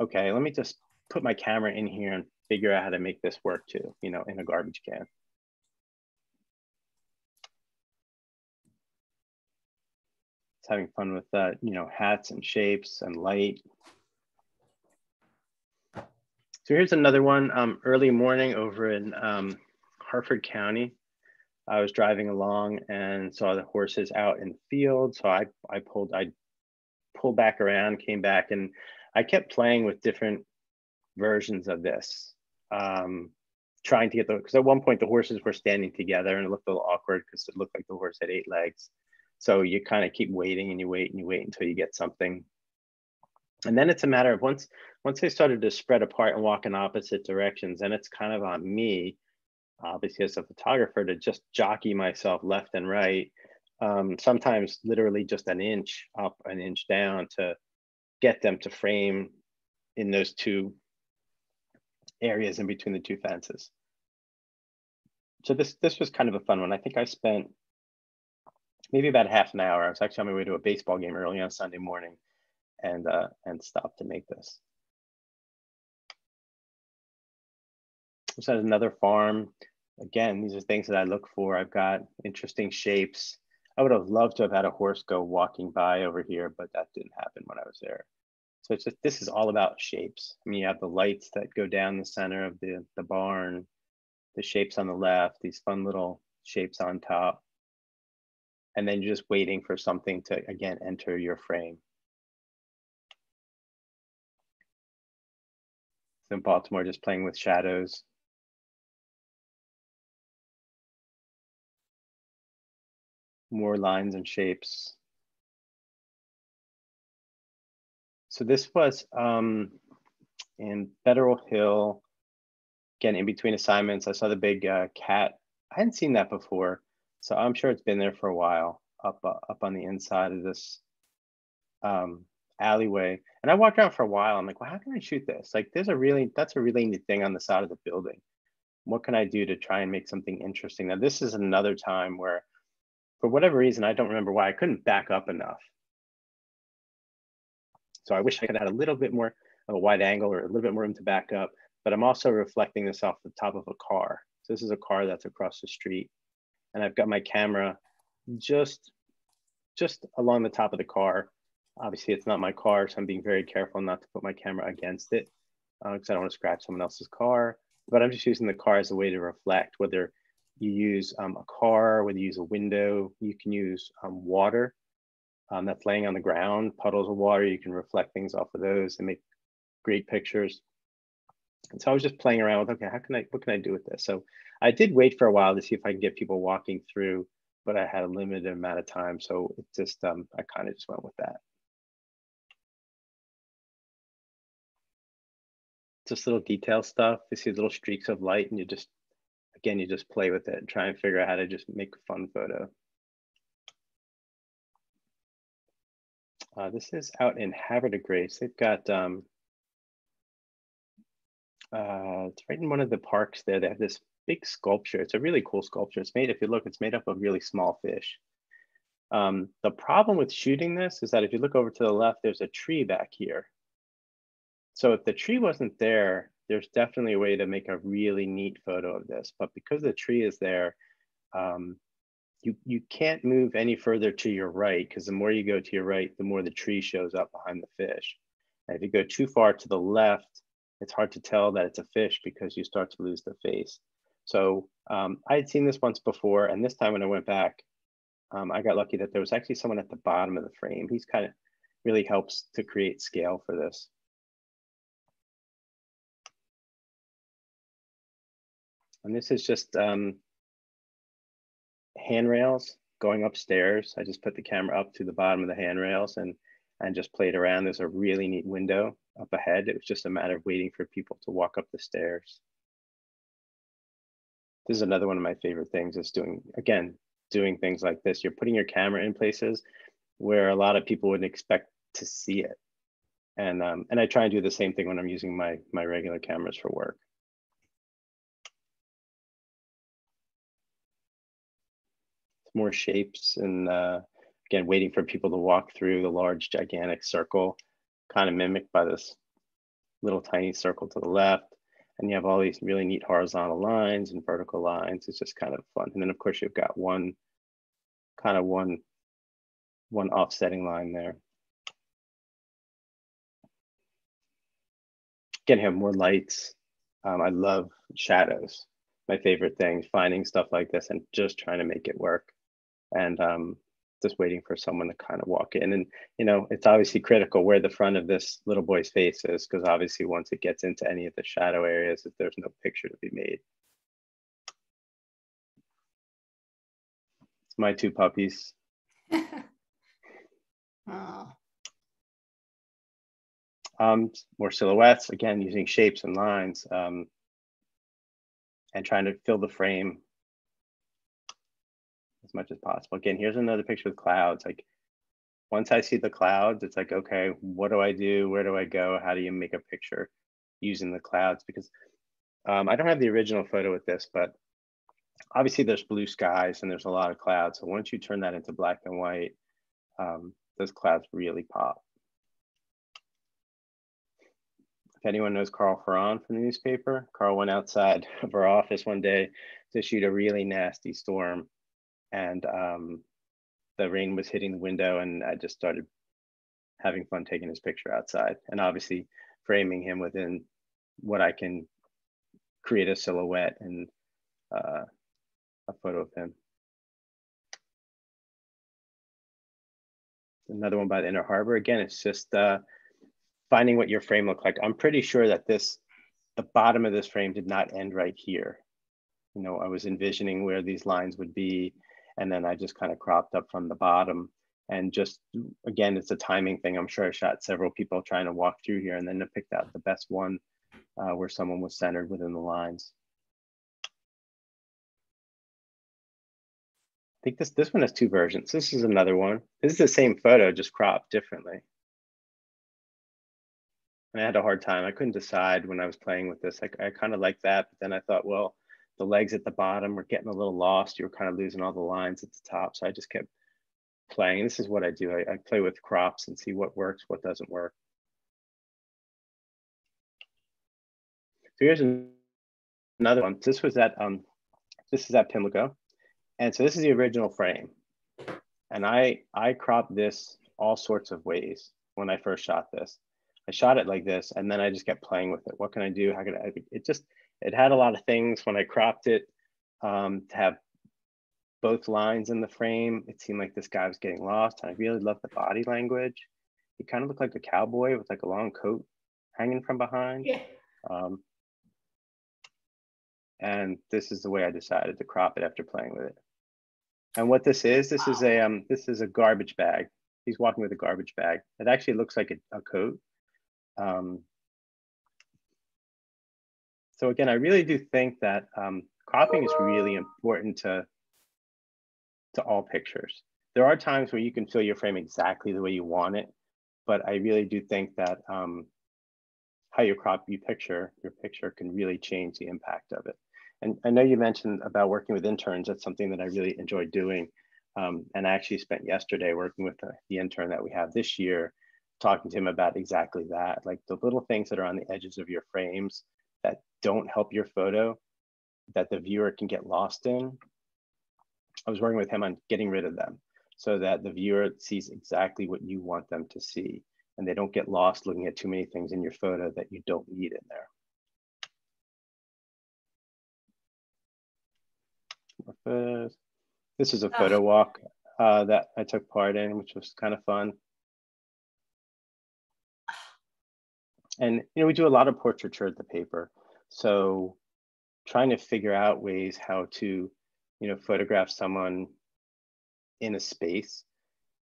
okay. Let me just put my camera in here and figure out how to make this work too. You know, in a garbage can. Having fun with that, you know, hats and shapes and light. So here's another one, um, early morning over in um, Harford County. I was driving along and saw the horses out in the field. So I, I pulled, I pulled back around, came back and I kept playing with different versions of this. Um, trying to get the, because at one point the horses were standing together and it looked a little awkward because it looked like the horse had eight legs. So you kind of keep waiting and you wait and you wait until you get something. And then it's a matter of once once they started to spread apart and walk in opposite directions, and it's kind of on me, obviously as a photographer, to just jockey myself left and right. Um, sometimes literally just an inch up, an inch down to get them to frame in those two areas in between the two fences. So this this was kind of a fun one. I think I spent maybe about half an hour. I was actually on my way to a baseball game early on Sunday morning and, uh, and stopped to make this. This is another farm. Again, these are things that I look for. I've got interesting shapes. I would have loved to have had a horse go walking by over here, but that didn't happen when I was there. So it's just, this is all about shapes. I mean, you have the lights that go down the center of the, the barn, the shapes on the left, these fun little shapes on top and then just waiting for something to, again, enter your frame. So in Baltimore, just playing with shadows. More lines and shapes. So this was um, in Federal Hill, again, in between assignments, I saw the big uh, cat. I hadn't seen that before. So I'm sure it's been there for a while up uh, up on the inside of this um, alleyway. And I walked around for a while. I'm like, well, how can I shoot this? Like, there's a really that's a really neat thing on the side of the building. What can I do to try and make something interesting? Now, this is another time where, for whatever reason, I don't remember why I couldn't back up enough. So I wish I could have had a little bit more of a wide angle or a little bit more room to back up. But I'm also reflecting this off the top of a car. So this is a car that's across the street and I've got my camera just just along the top of the car. Obviously, it's not my car, so I'm being very careful not to put my camera against it because uh, I don't want to scratch someone else's car. But I'm just using the car as a way to reflect whether you use um, a car, whether you use a window, you can use um, water um, that's laying on the ground, puddles of water. You can reflect things off of those and make great pictures. And so I was just playing around with, okay, how can I, what can I do with this? So I did wait for a while to see if I can get people walking through, but I had a limited amount of time. So it just, um, I kind of just went with that. Just little detail stuff. You see little streaks of light and you just, again, you just play with it and try and figure out how to just make a fun photo. Uh, this is out in Havre de Grace. They've got um, uh, it's right in one of the parks there. They have this big sculpture. It's a really cool sculpture. It's made, if you look, it's made up of really small fish. Um, the problem with shooting this is that if you look over to the left, there's a tree back here. So if the tree wasn't there, there's definitely a way to make a really neat photo of this. But because the tree is there, um, you, you can't move any further to your right because the more you go to your right, the more the tree shows up behind the fish. And if you go too far to the left, it's hard to tell that it's a fish because you start to lose the face. So um, I had seen this once before, and this time when I went back, um, I got lucky that there was actually someone at the bottom of the frame. He's kind of really helps to create scale for this. And this is just um, handrails going upstairs. I just put the camera up to the bottom of the handrails and, and just played around. There's a really neat window up ahead. It was just a matter of waiting for people to walk up the stairs. This is another one of my favorite things is doing, again, doing things like this. You're putting your camera in places where a lot of people wouldn't expect to see it. And, um, and I try and do the same thing when I'm using my, my regular cameras for work. More shapes and uh, again, waiting for people to walk through the large gigantic circle kind of mimicked by this little tiny circle to the left. And you have all these really neat horizontal lines and vertical lines. It's just kind of fun. And then of course you've got one kind of one one offsetting line there. Again, you have more lights. Um, I love shadows. My favorite thing, finding stuff like this and just trying to make it work. And um, just waiting for someone to kind of walk in. And, you know, it's obviously critical where the front of this little boy's face is, because obviously once it gets into any of the shadow areas, there's no picture to be made. It's my two puppies. oh. Um, more silhouettes, again, using shapes and lines um, and trying to fill the frame as much as possible. Again, here's another picture with clouds. Like once I see the clouds, it's like, okay, what do I do? Where do I go? How do you make a picture using the clouds? Because um, I don't have the original photo with this, but obviously there's blue skies and there's a lot of clouds. So once you turn that into black and white, um, those clouds really pop. If anyone knows Karl Ferron from the newspaper, Karl went outside of our office one day to shoot a really nasty storm and um, the rain was hitting the window and I just started having fun taking his picture outside and obviously framing him within what I can create a silhouette and uh, a photo of him. Another one by the Inner Harbor. Again, it's just uh, finding what your frame looked like. I'm pretty sure that this, the bottom of this frame did not end right here. You know, I was envisioning where these lines would be and then I just kind of cropped up from the bottom. And just again, it's a timing thing. I'm sure I shot several people trying to walk through here and then I picked out the best one uh, where someone was centered within the lines. I think this, this one has two versions. This is another one. This is the same photo, just cropped differently. And I had a hard time. I couldn't decide when I was playing with this. I, I kind of like that, but then I thought, well, the legs at the bottom were getting a little lost. You were kind of losing all the lines at the top. So I just kept playing. This is what I do. I, I play with crops and see what works, what doesn't work. So here's another one. This was at um, this is at Pimlico, and so this is the original frame. And I I cropped this all sorts of ways when I first shot this. I shot it like this, and then I just kept playing with it. What can I do? How can I? It just it had a lot of things when I cropped it um, to have both lines in the frame. It seemed like this guy was getting lost. And I really loved the body language. He kind of looked like a cowboy with like a long coat hanging from behind. Yeah. Um, and this is the way I decided to crop it after playing with it. And what this is, this is a um, this is a garbage bag. He's walking with a garbage bag. It actually looks like a, a coat. Um, so again, I really do think that um, cropping is really important to, to all pictures. There are times where you can fill your frame exactly the way you want it, but I really do think that um, how you crop your picture, your picture can really change the impact of it. And I know you mentioned about working with interns. That's something that I really enjoy doing. Um, and I actually spent yesterday working with the, the intern that we have this year, talking to him about exactly that, like the little things that are on the edges of your frames don't help your photo that the viewer can get lost in. I was working with him on getting rid of them so that the viewer sees exactly what you want them to see and they don't get lost looking at too many things in your photo that you don't need in there. This is a photo walk uh, that I took part in, which was kind of fun. And you know, we do a lot of portraiture at the paper. So trying to figure out ways how to, you know, photograph someone in a space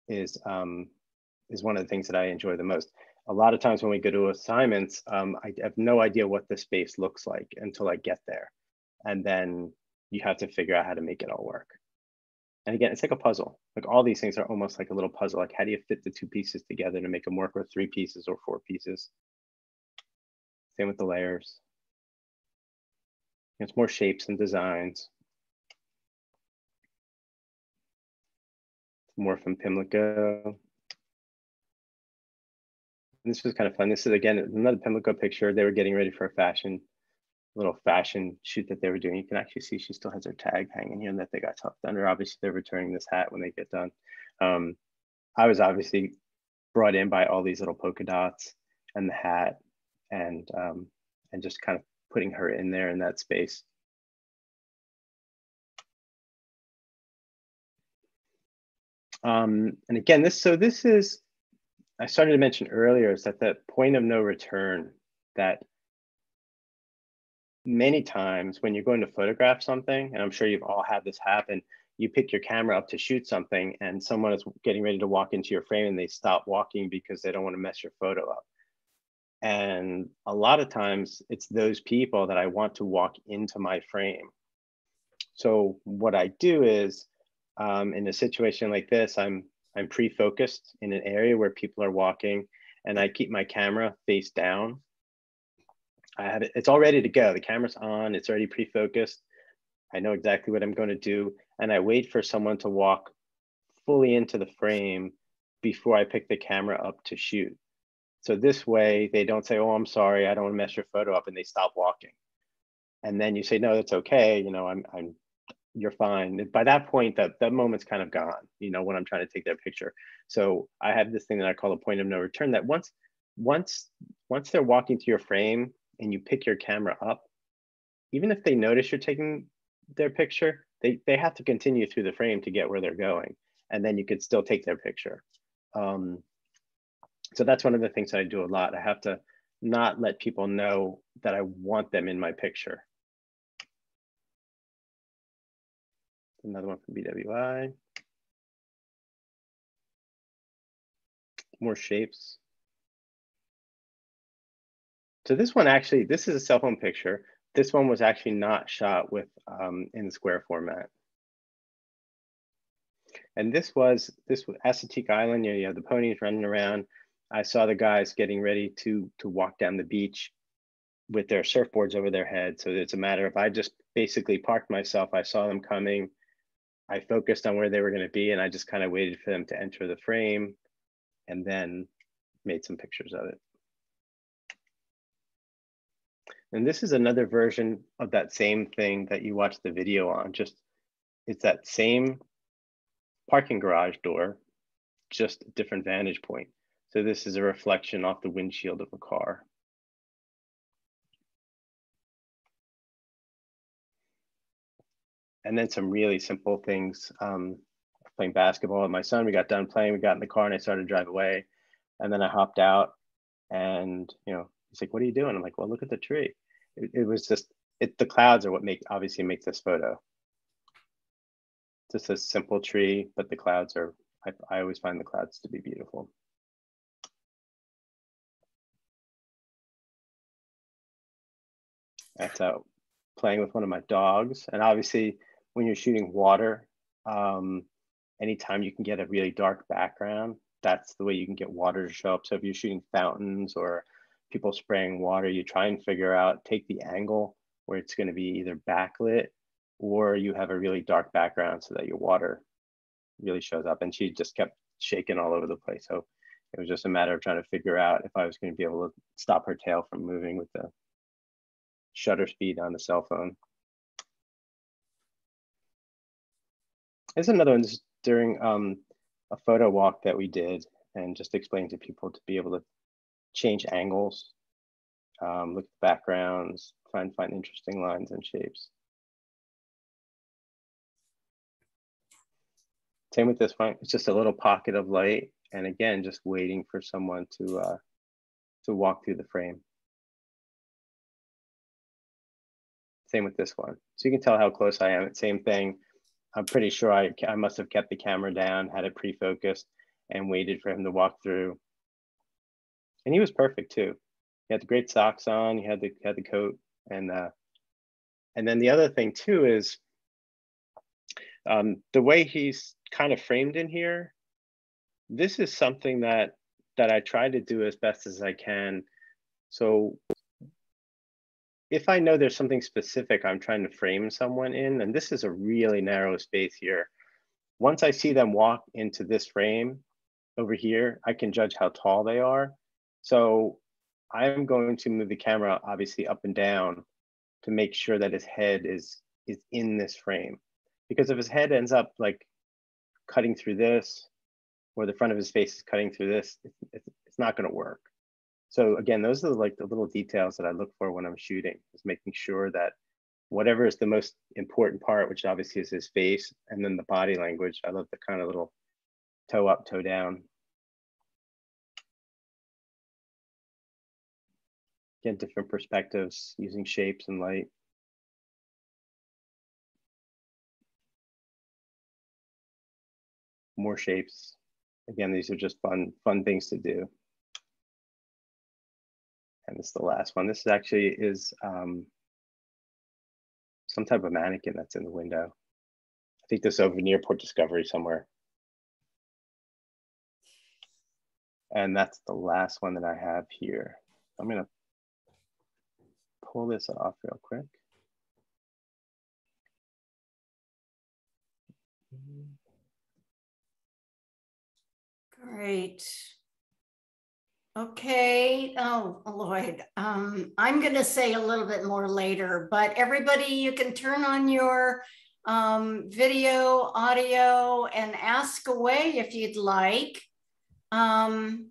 is um, is one of the things that I enjoy the most. A lot of times when we go to assignments, um, I have no idea what the space looks like until I get there. And then you have to figure out how to make it all work. And again, it's like a puzzle. Like all these things are almost like a little puzzle. Like how do you fit the two pieces together to make them work or three pieces or four pieces? Same with the layers. It's more shapes and designs. More from Pimlico. This was kind of fun. This is again another Pimlico picture. They were getting ready for a fashion, little fashion shoot that they were doing. You can actually see she still has her tag hanging here and that they got tucked under. Obviously, they're returning this hat when they get done. Um, I was obviously brought in by all these little polka dots and the hat and um, and just kind of putting her in there in that space. Um, and again, this so this is I started to mention earlier is that that point of no return that many times when you're going to photograph something, and I'm sure you've all had this happen, you pick your camera up to shoot something and someone is getting ready to walk into your frame and they stop walking because they don't want to mess your photo up. And a lot of times it's those people that I want to walk into my frame. So what I do is um, in a situation like this, I'm I'm pre-focused in an area where people are walking and I keep my camera face down. I have it, it's all ready to go. The camera's on, it's already pre-focused. I know exactly what I'm going to do. And I wait for someone to walk fully into the frame before I pick the camera up to shoot. So this way they don't say, oh, I'm sorry, I don't want to mess your photo up and they stop walking. And then you say, no, that's okay. You know, I'm, I'm you're fine. By that point, that that moment's kind of gone. You know, when I'm trying to take their picture. So I have this thing that I call a point of no return. That once, once, once they're walking to your frame and you pick your camera up, even if they notice you're taking their picture, they they have to continue through the frame to get where they're going, and then you could still take their picture. Um, so that's one of the things that I do a lot. I have to not let people know that I want them in my picture. Another one from BWI. More shapes. So this one actually, this is a cell phone picture. This one was actually not shot with um, in square format. And this was, this was Assateague Island, you, know, you have the ponies running around. I saw the guys getting ready to, to walk down the beach with their surfboards over their head. So it's a matter of, I just basically parked myself. I saw them coming. I focused on where they were going to be and I just kind of waited for them to enter the frame and then made some pictures of it. And this is another version of that same thing that you watched the video on. Just it's that same parking garage door, just a different vantage point. So this is a reflection off the windshield of a car. and then some really simple things. Um, playing basketball with my son, we got done playing, we got in the car and I started to drive away. And then I hopped out and, you know, he's like, what are you doing? I'm like, well, look at the tree. It, it was just, it, the clouds are what make, obviously make this photo. Just a simple tree, but the clouds are, I, I always find the clouds to be beautiful. That's out playing with one of my dogs. And obviously when you're shooting water, um, anytime you can get a really dark background, that's the way you can get water to show up. So if you're shooting fountains or people spraying water, you try and figure out, take the angle where it's going to be either backlit or you have a really dark background so that your water really shows up. And she just kept shaking all over the place. So it was just a matter of trying to figure out if I was going to be able to stop her tail from moving with the shutter speed on the cell phone. There's another one just during um, a photo walk that we did and just explain to people to be able to change angles, um, look at backgrounds, find find interesting lines and shapes. Same with this one. It's just a little pocket of light, and again, just waiting for someone to uh, to walk through the frame. Same with this one. So you can tell how close I am. Same thing. I'm pretty sure I, I must have kept the camera down, had it pre-focused and waited for him to walk through. And he was perfect too. He had the great socks on, he had the, had the coat. And, uh, and then the other thing too is um, the way he's kind of framed in here, this is something that, that I try to do as best as I can. So if I know there's something specific I'm trying to frame someone in, and this is a really narrow space here, once I see them walk into this frame over here, I can judge how tall they are. So I'm going to move the camera obviously up and down to make sure that his head is, is in this frame. Because if his head ends up like cutting through this, or the front of his face is cutting through this, it's, it's, it's not going to work. So again, those are like the little details that I look for when I'm shooting, is making sure that whatever is the most important part, which obviously is his face, and then the body language. I love the kind of little toe up, toe down. Again, different perspectives using shapes and light. More shapes. Again, these are just fun, fun things to do. And this is the last one. This actually is um, some type of mannequin that's in the window. I think this over near Port Discovery somewhere. And that's the last one that I have here. I'm gonna pull this off real quick. Great. Okay, oh, Lloyd, um, I'm going to say a little bit more later, but everybody, you can turn on your um, video, audio, and ask away if you'd like. Um,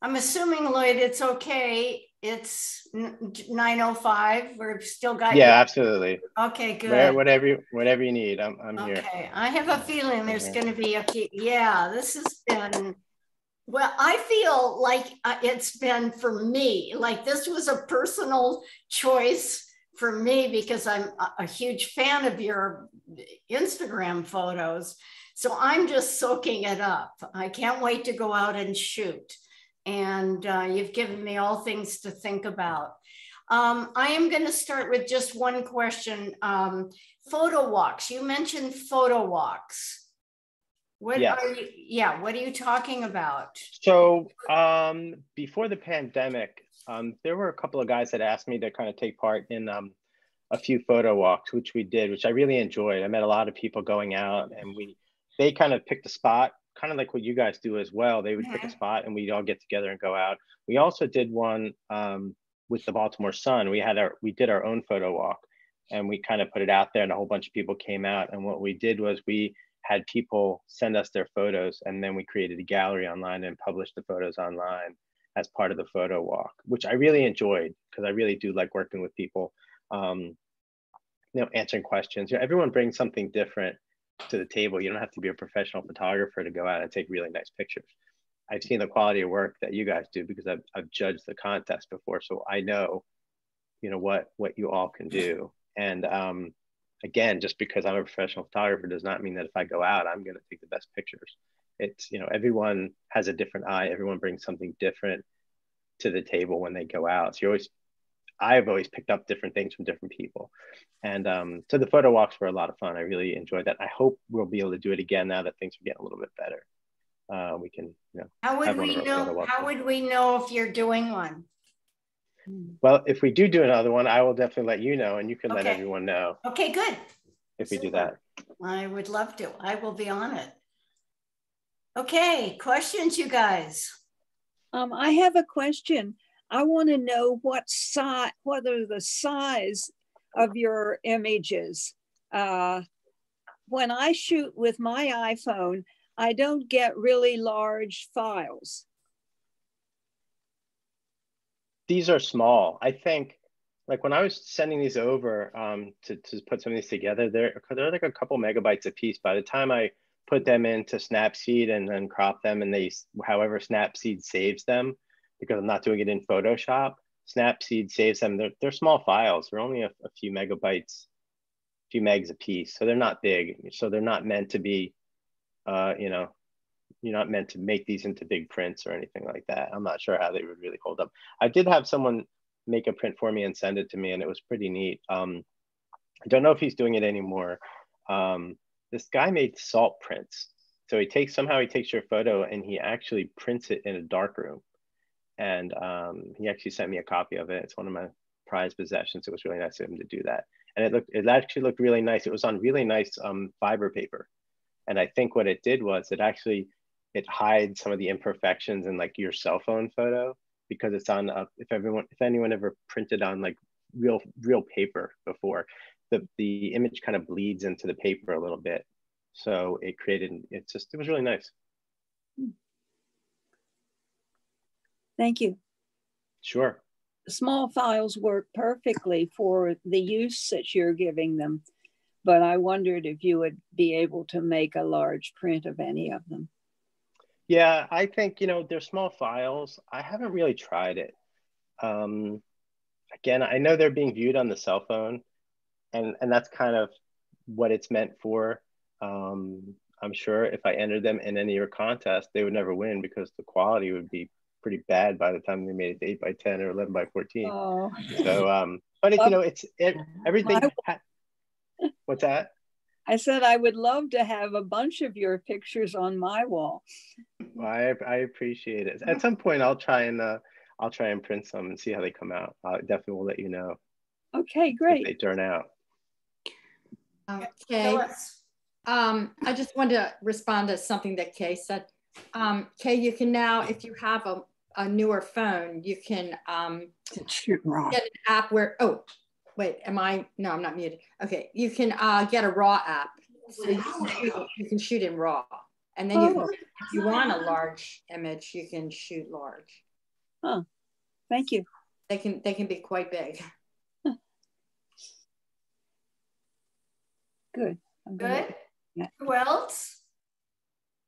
I'm assuming, Lloyd, it's okay. It's 9.05. We've still got Yeah, you. absolutely. Okay, good. Whatever you, whatever you need, I'm, I'm okay. here. Okay, I have a feeling there's going to be a, few. yeah, this has been well, I feel like uh, it's been for me, like this was a personal choice for me because I'm a huge fan of your Instagram photos. So I'm just soaking it up. I can't wait to go out and shoot. And uh, you've given me all things to think about. Um, I am going to start with just one question. Um, photo walks. You mentioned photo walks. What yes. are you, yeah, what are you talking about? So um, before the pandemic, um, there were a couple of guys that asked me to kind of take part in um, a few photo walks, which we did, which I really enjoyed. I met a lot of people going out and we, they kind of picked a spot, kind of like what you guys do as well. They would pick a mm-hmm. spot and we'd all get together and go out. We also did one um, with the Baltimore Sun. We had our, we did our own photo walk and we kind of put it out there and a whole bunch of people came out. And what we did was we had people send us their photos and then we created a gallery online and published the photos online as part of the photo walk which i really enjoyed because i really do like working with people um, you know answering questions. You know, everyone brings something different to the table. You don't have to be a professional photographer to go out and take really nice pictures. I've seen the quality of work that you guys do because i've, I've judged the contest before so i know you know what what you all can do. And um, again, just because I'm a professional photographer does not mean that if I go out, I'm going to take the best pictures. It's, you know, everyone has a different eye. Everyone brings something different to the table when they go out. So you always, I've always picked up different things from different people. And um, so the photo walks were a lot of fun. I really enjoyed that. I hope we'll be able to do it again now that things are getting a little bit better. Uh, we can, you know, how would we know? How would we know if you're doing one? Well, if we do do another one, I will definitely let you know and you can okay. let everyone know. Okay, good. If Super. we do that. I would love to. I will be on it. Okay, questions, you guys? Um, I have a question. I want to know what size, what are the size of your images. Uh, when I shoot with my iPhone, I don't get really large files these are small. I think like when I was sending these over um, to, to put some of these together, they're, they're like a couple megabytes a piece. By the time I put them into Snapseed and then crop them and they, however Snapseed saves them, because I'm not doing it in Photoshop, Snapseed saves them. They're, they're small files. They're only a, a few megabytes, a few megs a piece. So they're not big. So they're not meant to be, uh, you know, you're not meant to make these into big prints or anything like that. I'm not sure how they would really hold up. I did have someone make a print for me and send it to me, and it was pretty neat. Um, I don't know if he's doing it anymore. Um, this guy made salt prints. So he takes somehow he takes your photo and he actually prints it in a dark room. And um, he actually sent me a copy of it. It's one of my prized possessions. It was really nice of him to do that. And it looked, it actually looked really nice. It was on really nice um, fiber paper. And I think what it did was it actually it hides some of the imperfections in like your cell phone photo because it's on a, if everyone if anyone ever printed on like real real paper before the the image kind of bleeds into the paper a little bit so it created it's just it was really nice Thank you. Sure. Small files work perfectly for the use that you're giving them, but I wondered if you would be able to make a large print of any of them. Yeah, I think, you know, they're small files. I haven't really tried it. Um, again, I know they're being viewed on the cell phone, and, and that's kind of what it's meant for. Um, I'm sure if I entered them in any of your contests, they would never win because the quality would be pretty bad by the time they made it eight by 10 or 11 by 14. Oh. So, um, but it, you know, it's it, everything. what's that? I said I would love to have a bunch of your pictures on my wall. Well, I, I appreciate it. At some point, I'll try and uh, I'll try and print some and see how they come out. I definitely will let you know. Okay, great. they turn out. Okay. Um, I just wanted to respond to something that Kay said. Um, Kay, you can now, if you have a, a newer phone, you can um, get an app where, oh, wait, am I, no, I'm not muted. Okay, you can uh, get a raw app. So you can, shoot, you can shoot in raw. And then you can, if you want a large image, you can shoot large. Huh, thank you. They can, they can be quite big. Good. Good. Who else?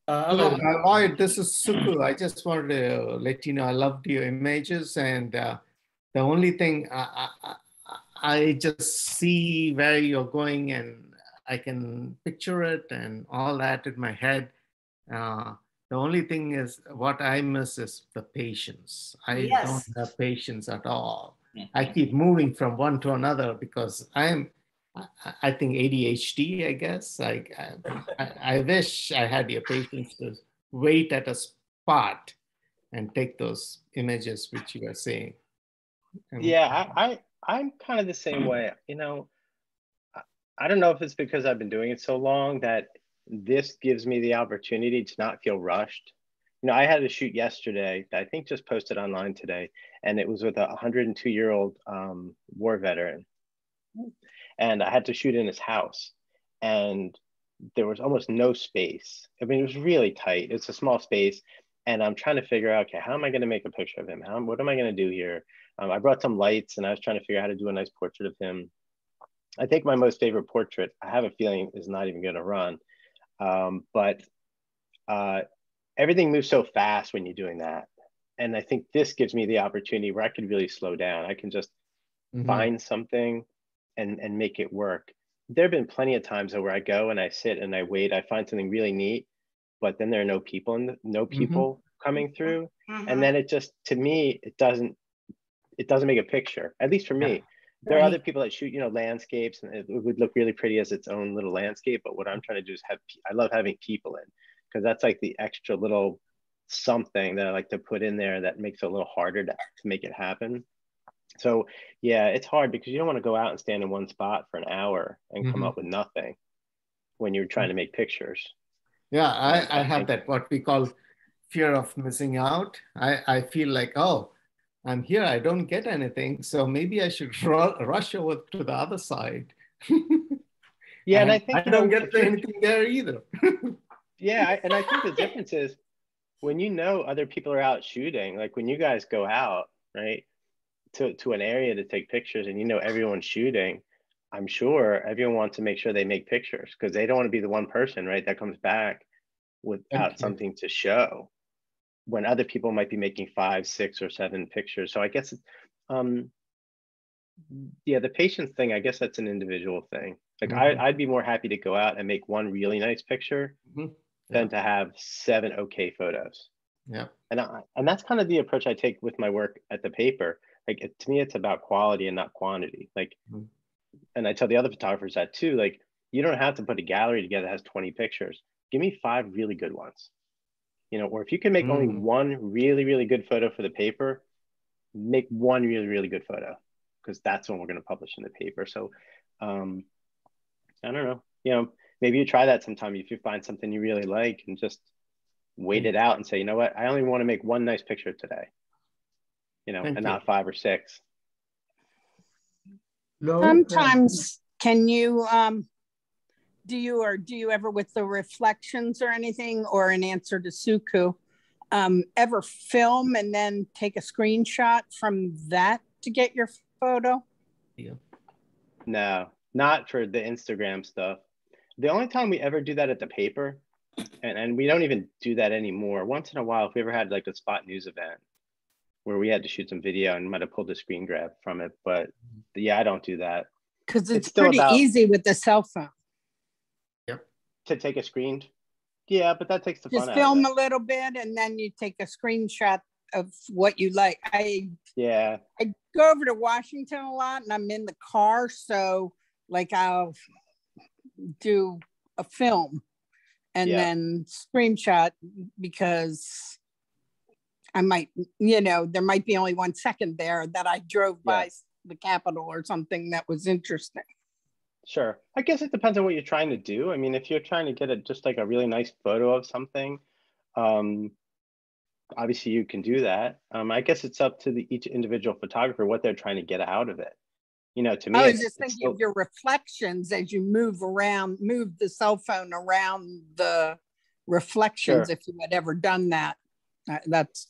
Uh, hello, uh, Lloyd. This is Suku. I just wanted to let you know I loved your images, and uh, the only thing I, I, I just see where you're going, and I can picture it and all that in my head. Uh, the only thing is what I miss is the patience. I yes. don't have patience at all. I keep moving from one to another because I'm I think ADHD, I guess. I, I, I wish I had your patience to wait at a spot and take those images which you are saying. yeah, I, I, I'm kind of the same way. You know, I don't know if it's because I've been doing it so long that this gives me the opportunity to not feel rushed. You know, I had a shoot yesterday that I think just posted online today, and it was with a 102 year old um, war veteran and I had to shoot in his house, and there was almost no space. I mean, it was really tight. It's a small space, and I'm trying to figure out, okay, how am I going to make a picture of him? How, what am I going to do here? Um, I brought some lights, and I was trying to figure out how to do a nice portrait of him. I think my most favorite portrait, I have a feeling, is not even going to run, um, but uh, everything moves so fast when you're doing that. And I think this gives me the opportunity where I can really slow down. I can just mm-hmm. find something and and make it work there have been plenty of times where i go and i sit and i wait i find something really neat but then there are no people and no mm-hmm. people mm-hmm. coming through mm-hmm. and then it just to me it doesn't it doesn't make a picture at least for me there are other people that shoot you know landscapes and it would look really pretty as its own little landscape but what i'm trying to do is have i love having people in because that's like the extra little something that i like to put in there that makes it a little harder to, to make it happen so yeah, it's hard because you don't want to go out and stand in one spot for an hour and mm-hmm. come up with nothing when you're trying to make pictures. Yeah, I, I have that what we call fear of missing out. I, I feel like, oh, I'm here, I don't get anything. So maybe I should ru- rush over to the other side. yeah, and, and I think I don't get anything there either. yeah, and I think the difference is when you know other people are out shooting, like when you guys go out, right? to, to an area to take pictures and you know everyone's shooting, I'm sure everyone wants to make sure they make pictures because they don't want to be the one person, right, that comes back without something to show when other people might be making five, six, or seven pictures. So I guess, um, yeah, the patience thing, I guess that's an individual thing. Like mm-hmm. I, I'd be more happy to go out and make one really nice picture mm-hmm. yeah. than to have seven okay photos. Yeah. And I, and that's kind of the approach I take with my work at the paper like it, to me it's about quality and not quantity like mm-hmm. and i tell the other photographers that too like you don't have to put a gallery together that has 20 pictures give me five really good ones you know or if you can make mm. only one really really good photo for the paper make one really really good photo because that's when we're going to publish in the paper so um i don't know you know maybe you try that sometime if you find something you really like and just wait mm. it out and say you know what i only want to make one nice picture today you know, Thank and you. not five or six. Sometimes can you um do you or do you ever with the reflections or anything or an answer to Suku? um, ever film and then take a screenshot from that to get your photo? Yeah. No, not for the Instagram stuff. The only time we ever do that at the paper, and, and we don't even do that anymore. Once in a while, if we ever had like a spot news event where we had to shoot some video and might have pulled a screen grab from it, but yeah, I don't do that. Because It's it's, still pretty about- easy with the cell phone. To take a screen, yeah, but that takes the Just fun film out a little bit and then you take a screenshot of what you like. I Yeah, I go over to Washington a lot and I'm in the car, so like I'll do a film and Yeah. then screenshot because I might, you know, there might be only one second there that I drove by the Capitol or something that was interesting. Sure. I guess it depends on what you're trying to do. I mean, if you're trying to get a, just like a really nice photo of something, um, obviously you can do that. Um, I guess it's up to the, each individual photographer what they're trying to get out of it. You know, to me, I was just thinking of your reflections as you move around, move the cell phone around the reflections, Sure. if you had ever done that. Uh, That's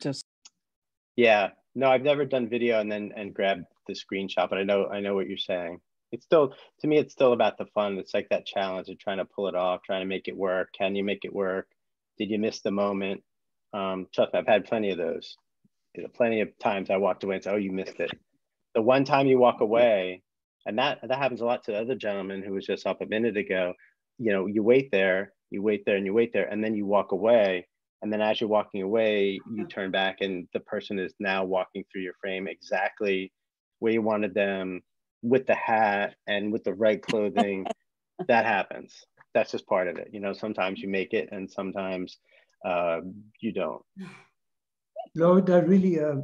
just, yeah. No, I've never done video and then and grabbed the screenshot, but I know I know what you're saying. It's still to me, it's still about the fun. It's like that challenge of trying to pull it off, trying to make it work. Can you make it work? Did you miss the moment? Um, trust me, I've had plenty of those. You know, plenty of times I walked away and said, "Oh, you missed it." The one time you walk away, and that that happens a lot to the other gentleman who was just up a minute ago. You know, you wait there, you wait there, and you wait there, and then you walk away. And then as you're walking away, you turn back, and the person is now walking through your frame exactly where you wanted them with the hat and with the right clothing. that happens. That's just part of it. You know, sometimes you make it, and sometimes uh, you don't. Lloyd, I really uh,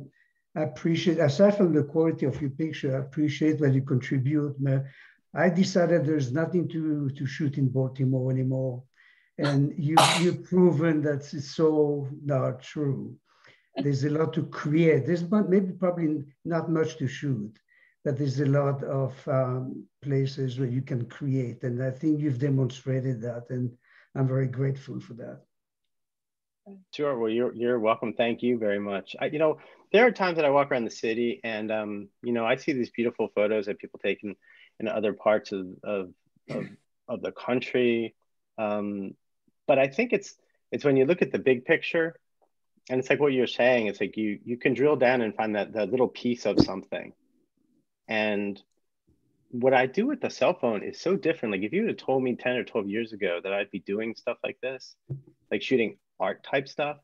appreciate, aside from the quality of your picture, I appreciate when you contribute. man. I decided there's nothing to, to shoot in Baltimore anymore. And you, you've proven that it's so not true. There's a lot to create. There's maybe probably not much to shoot, but there's a lot of um, places where you can create. And I think you've demonstrated that. And I'm very grateful for that. Sure. Well, you're you're welcome. Thank you very much. I, you know, there are times that I walk around the city, and um, you know, I see these beautiful photos that people take in, in other parts of of, of, of the country. Um, but I think it's it's when you look at the big picture, and it's like what you're saying. It's like you you can drill down and find that that little piece of something, and what I do with the cell phone is so different. Like if you would have told me 10 or 12 years ago that I'd be doing stuff like this, like shooting art type stuff,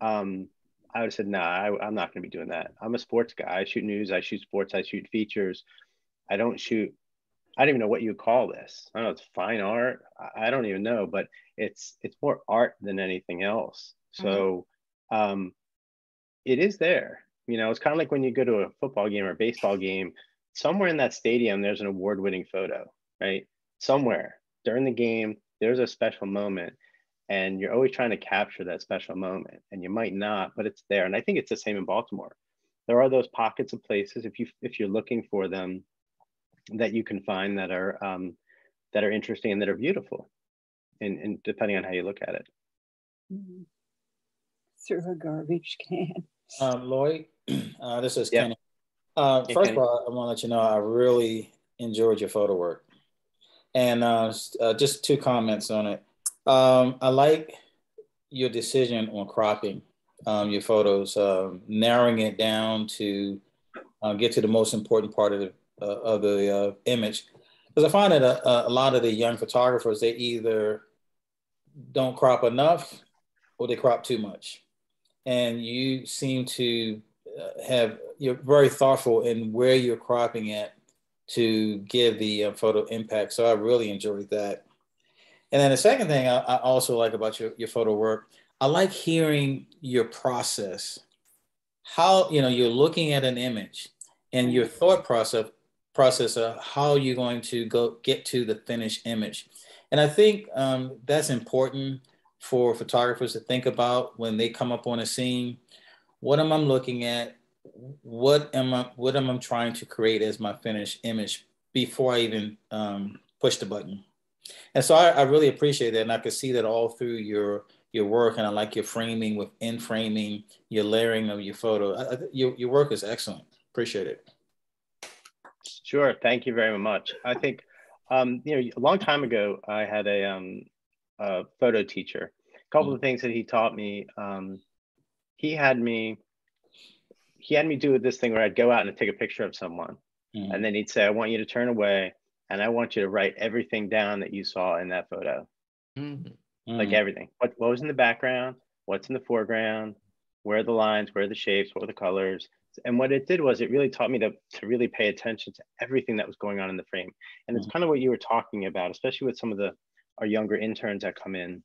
um, I would have said, nah, I, I'm not going to be doing that. I'm a sports guy. I shoot news, I shoot sports, I shoot features. I don't shoot, I don't even know what you call this. I don't know, it's fine art. I, don't even know, but it's it's more art than anything else. So um, it is there. You know, it's kind of like when you go to a football game or a baseball game, somewhere in that stadium, there's an award winning photo, right? Somewhere during the game, there's a special moment and you're always trying to capture that special moment and you might not but it's there and i think it's the same in baltimore there are those pockets of places if you if you're looking for them that you can find that are um, that are interesting and that are beautiful and, and depending on how you look at it Mhm. Through a garbage can. Um, Lloyd, uh, this is Yeah. Kenny. Uh, first Kenny. of all, I want to let you know I really enjoyed your photo work. And uh, uh, just two comments on it. Um, I like your decision on cropping um, your photos, um, narrowing it down to uh, get to the most important part of the, uh, of the uh, image. Because I find that a, a lot of the young photographers, they either don't crop enough or they crop too much. And you seem to have, you're very thoughtful in where you're cropping at to give the uh, photo impact. So I really enjoyed that. And then the second thing I, I also like about your, your photo work, I like hearing your process. How, you know, you're looking at an image and your thought process process of how you're going to go get to the finished image. And I think um, that's important for photographers to think about when they come up on a scene. What am I looking at? What am I what am I trying to create as my finished image before I even um, push the button? And so I, I really appreciate that, and I could see that all through your your work, and I like your framing with in framing, your layering of your photo. I, I, your your work is excellent. Appreciate it. Sure. Thank you very much. I think, um, you know, a long time ago, I had a, um, a photo teacher. A couple mm. of things that he taught me. Um, he had me, he had me do this thing where I'd go out and take a picture of someone, mm. and then he'd say, "I want you to turn away, and I want you to write everything down that you saw in that photo, mm. like everything. What what was in the background, what's in the foreground, where are the lines, where are the shapes, what were the colors." and what it did was it really taught me to, to really pay attention to everything that was going on in the frame and it's mm. kind of what you were talking about especially with some of the our younger interns that come in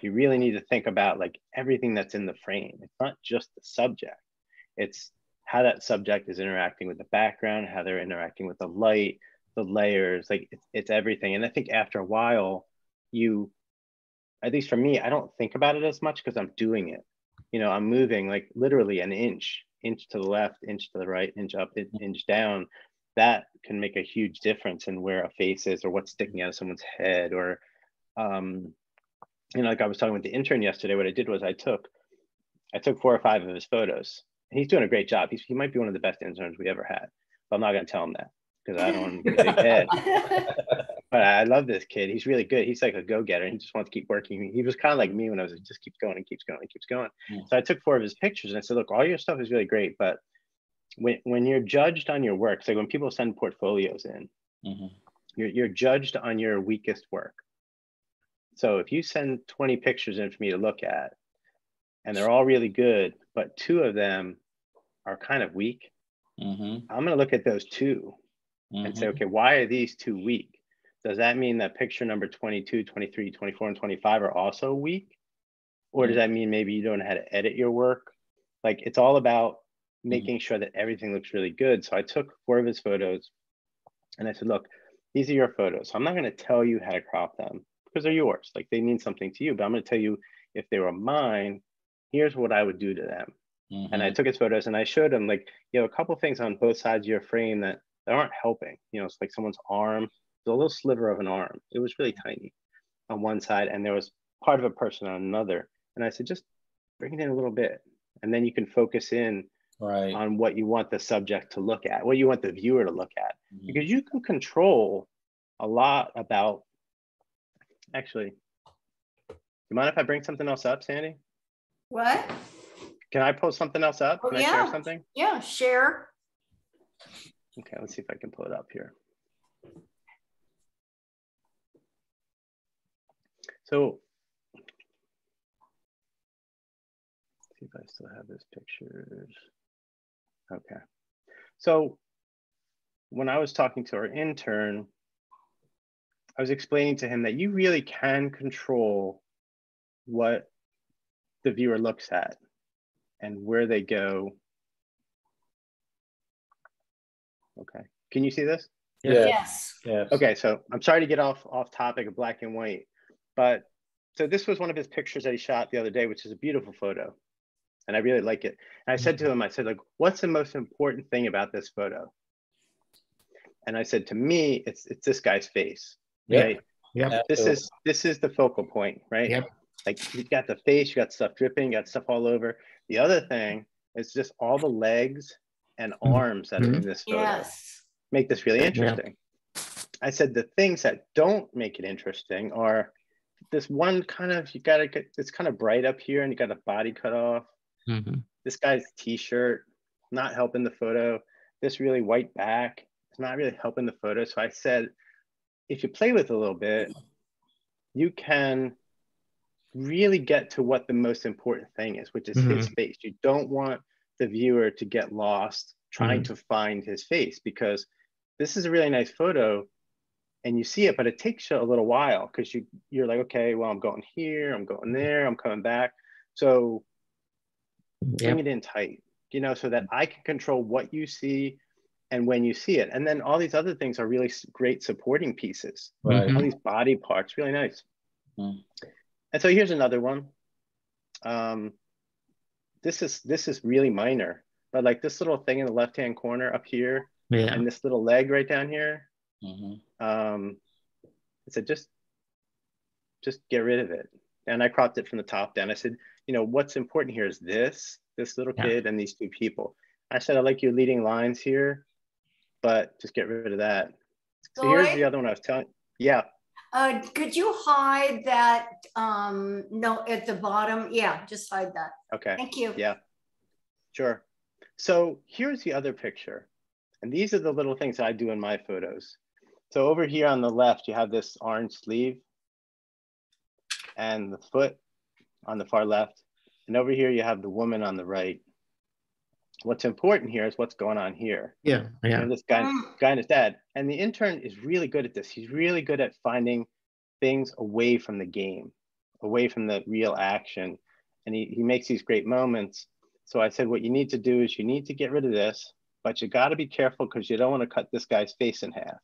you really need to think about like everything that's in the frame. It's not just the subject. It's how that subject is interacting with the background how they're interacting with the light the layers like it's, it's everything. And i think after a while you at least for me i don't think about it as much because i'm doing it. You know i'm moving like literally an inch inch to the left, inch to the right, inch up, inch down, that can make a huge difference in where a face is or what's sticking out of someone's head or um, you know like i was talking with the intern yesterday what i did was i took i took four or five of his photos he's doing a great job he's, he might be one of the best interns we ever had but i'm not going to tell him that because i don't want to big head but I love this kid. He's really good. He's like a go-getter. He just wants to keep working. He was kind of like me when I was like, just keeps going and keeps going and keeps going. Mm. So I took four of his pictures and I said, look, all your stuff is really great, but when, when you're judged on your work, so when people send portfolios in, mm-hmm. you're, you're judged on your weakest work. So if you send 20 pictures in for me to look at, and they're all really good, but two of them are kind of weak, mm-hmm. I'm going to look at those 2 mm-hmm. and say, mm-hmm. okay, why are these two weak? does that mean that picture number 22, 23, 24, and 25 are also weak? Or does mm. that mean maybe you don't know how to edit your work? Like it's all about mm. making sure that everything looks really good. So I took four of his photos and I said, look, these are your photos. So I'm not going to tell you how to crop them because they're yours. Like they mean something to you, but I'm going to tell you if they were mine, here's what I would do to them. Mm-hmm. And I mm-hmm. took his photos and I showed him like, you know, a couple things on both sides of your frame that, that aren't helping. You know, it's like someone's arm a little sliver of an arm. It was really tiny on one side, and there was part of a person on another. And I said, just bring it in a little bit, and then you can focus in right. on what you want the subject to look at, what you want the viewer to look at, mm-hmm. because you can control a lot about. Actually, you mind if I bring something else up, Sandy? What? Can I post something else up? Oh, can yeah. I share something? Yeah, share. Okay, let's see if I can pull it up here. So see if I still have his pictures. Okay. So when I was talking to our intern, I was explaining to him that you really can control what the viewer looks at and where they go. Okay. Can you see this? Yes. yes. Okay, so I'm sorry to get off off topic of black and white, but so this was one of his pictures that he shot the other day, which is a beautiful photo. And I really like it. And I said to him, I said, like, what's the most important thing about this photo? And I said, to me, it's it's this guy's face. Yep. Right. Yeah. This is this is the focal point, right? Yep. Like you got the face, you got stuff dripping, you got stuff all over. The other thing is just all the legs and mm-hmm. arms that are in this photo. Yes. Make this really interesting. Yeah. I said the things that don't make it interesting are this one kind of you gotta get it's kind of bright up here and you got a body cut off. Mm-hmm. This guy's t-shirt not helping the photo. This really white back is not really helping the photo. So I said, if you play with a little bit, you can really get to what the most important thing is, which is mm-hmm. his face. You don't want the viewer to get lost trying mm-hmm. to find his face because this is a really nice photo and you see it, but it takes you a little while because you you're like, okay, well, I'm going here, I'm going there, I'm coming back. So bring it in tight, you know, so that I can control what you see and when you see it. And then all these other things are really great supporting pieces. Right. All these body parts, really nice. Mm. And so here's another one. Um, this is this is really minor, but like this little thing in the left hand corner up here, yeah. and this little leg right down here Mm-hmm. Um, I said, just, just get rid of it. and I cropped it from the top down. I said, you know, what's important here is this, this little Yeah. kid and these two people. I said, I like your leading lines here, but just get rid of that. So here's the other one I was telling. Yeah, Uh, could you hide that um, note at the bottom? Yeah, just hide that. okay. Thank you. Yeah, sure. So here's the other picture. And these are the little things I do in my photos. So over here on the left, you have this orange sleeve and the foot on the far left. And over here, you have the woman on the right. What's important here is what's going on here. Yeah, yeah. And this guy, Mm. guy and his dad. And the intern is really good at this. He's really good at finding things away from the game, away from the real action. And he, he makes these great moments. So I said, what you need to do is you need to get rid of this, but you got to be careful because you don't want to cut this guy's face in half.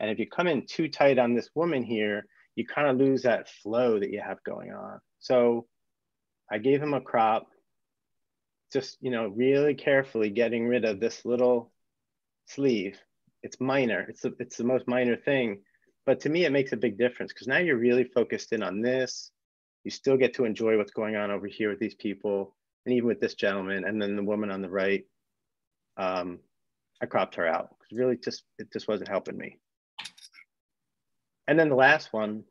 And if you come in too tight on this woman here, you kind of lose that flow that you have going on. So I gave him a crop, just, you know, really carefully getting rid of this little sleeve. It's minor, it's, the it's the most minor thing. But to me, it makes a big difference because now you're really focused in on this. You still get to enjoy what's going on over here with these people and even with this gentleman and then the woman on the right. Um, I cropped her out because really just, it just wasn't helping me. And then the last one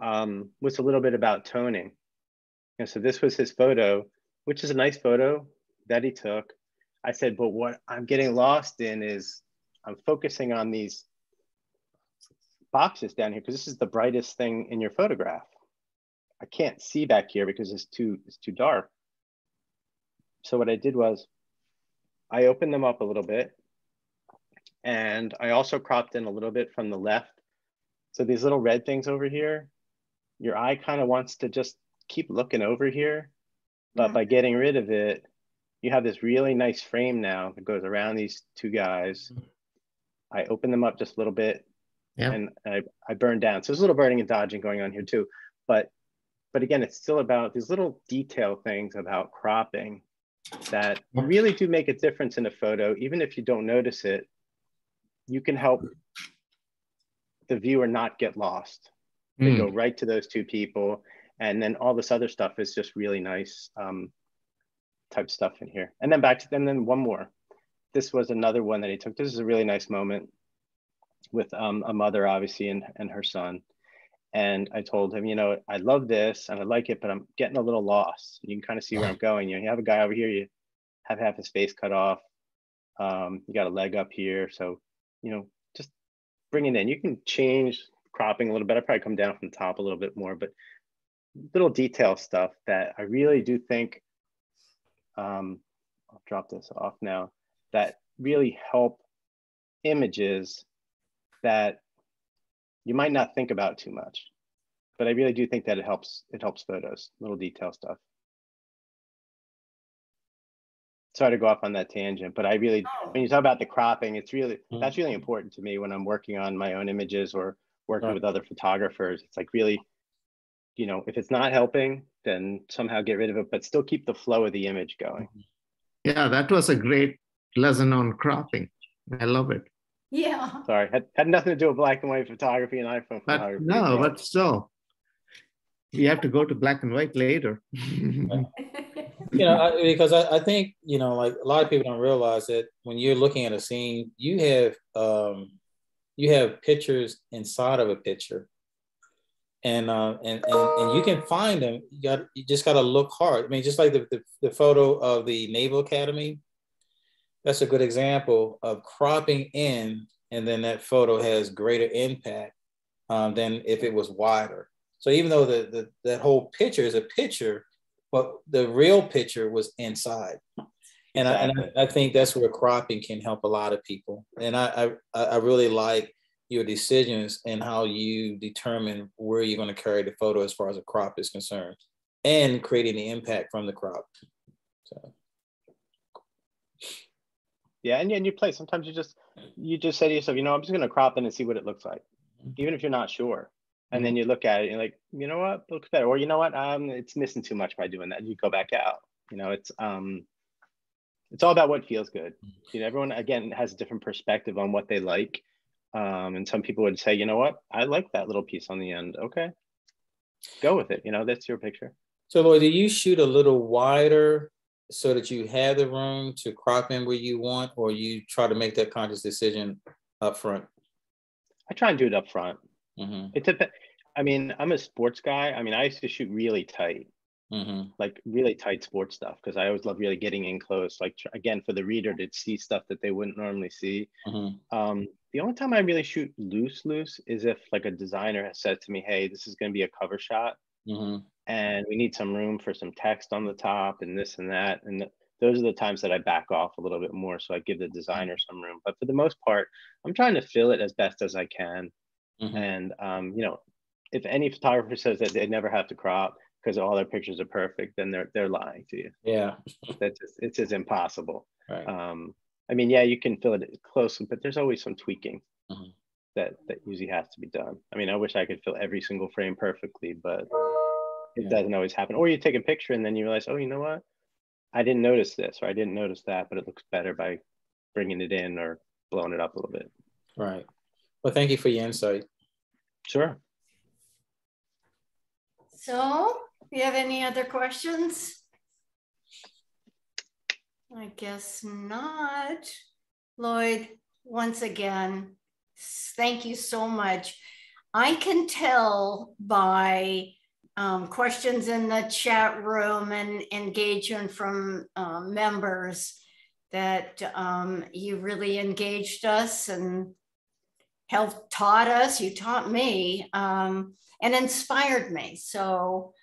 um, was a little bit about toning. And so this was his photo, which is a nice photo that he took. I said, but what I'm getting lost in is I'm focusing on these boxes down here because this is the brightest thing in your photograph. I can't see back here because it's too it's too dark. So what I did was I opened them up a little bit and I also cropped in a little bit from the left. So these little red things over here, your eye kind of wants to just keep looking over here. But by getting rid of it, you have this really nice frame now that goes around these two guys. I open them up just a little bit Yeah. and I, I burn down. So there's a little burning and dodging going on here too. But but again, it's still about these little detail things about cropping that really do make a difference in a photo. Even if you don't notice it, you can help the viewer not get lost. They Mm. go right to those two people. And then all this other stuff is just really nice um, type stuff in here. And then back to, and then one more. This was another one that he took. This is a really nice moment with um, a mother, obviously, and, and her son. And I told him, you know, I love this and I like it, but I'm getting a little lost. You can kind of see where I'm going. You know, you have a guy over here, you have half his face cut off. Um, you got a leg up here. So, you know, just bring it in. You can change cropping a little bit. I probably come down from the top a little bit more, but little detail stuff that I really do think, um, I'll drop this off now, that really help images that you might not think about too much. But I really do think that it helps, it helps photos, little detail stuff. Sorry to go off on that tangent, but I really, Oh, when you talk about the cropping, it's really, Mm. that's really important to me when I'm working on my own images or working Right. with other photographers. It's like really, you know, if it's not helping, then somehow get rid of it, but still keep the flow of the image going. Yeah, that was a great lesson on cropping. I love it. yeah. Sorry, had, had nothing to do with black and white photography and iPhone But photography. no, but still, you have to go to black and white later. you know, I, because I, I think you know, like a lot of people don't realize that when you're looking at a scene, you have um, you have pictures inside of a picture, and uh, and, and and you can find them. You got you just got to look hard. I mean, just like the, the the photo of the Naval Academy, that's a good example of cropping in, and then that photo has greater impact um, than if it was wider. So even though the, the that whole picture is a picture, but the real picture was inside. And, I, and I, I think that's where cropping can help a lot of people. And I, I, I really like your decisions and how you determine where you're going to carry the photo as far as a crop is concerned and creating the impact from the crop. So, Yeah, and, and you play. Sometimes you just you just say to yourself, you know, I'm just gonna crop in and see what it looks like, even if you're not sure. And then you look at it and you're like, you know what, looks better. Or you know what, um, it's missing too much by doing that. You go back out. You know, it's um it's all about what feels good. You know, everyone again has a different perspective on what they like. Um, and some people would say, you know what, I like that little piece on the end. Okay. go with it. You know, that's your picture. So, Lloyd, do you shoot a little wider so that you have the room to crop in where you want, or you try to make that conscious decision up front? I try and do it up front. Mm-hmm. It depends. I mean, I'm a sports guy. I mean, I used to shoot really tight, Mm-hmm. like really tight sports stuff, because I always love really getting in close. Like tr- again, for the reader to see stuff that they wouldn't normally see. Mm-hmm. Um, the only time I really shoot loose, loose is if like a designer has said to me, "Hey, this is going to be a cover shot, Mm-hmm. and we need some room for some text on the top and this and that." And th- those are the times that I back off a little bit more, so I give the designer some room. But for the most part, I'm trying to fill it as best as I can. Mm-hmm. And um, you know, if any photographer says that they never have to crop because all their pictures are perfect, then they're they're lying to you. Yeah. That's just, it's just impossible. Right. Um, I mean, yeah, you can fill it close, but there's always some tweaking Mhm. that that usually has to be done. I mean, I wish I could fill every single frame perfectly, but it Yeah. doesn't always happen. Or you take a picture and then you realize, oh, you know what? I didn't notice this, or I didn't notice that, but it looks better by bringing it in or blowing it up a little bit. Right. Well, thank you for your insight. Sure. So, you have any other questions? I guess not. Lloyd, once again, thank you so much. I can tell by um, questions in the chat room and engagement from um, members that um, you really engaged us and helped taught us. You taught me um, and inspired me. So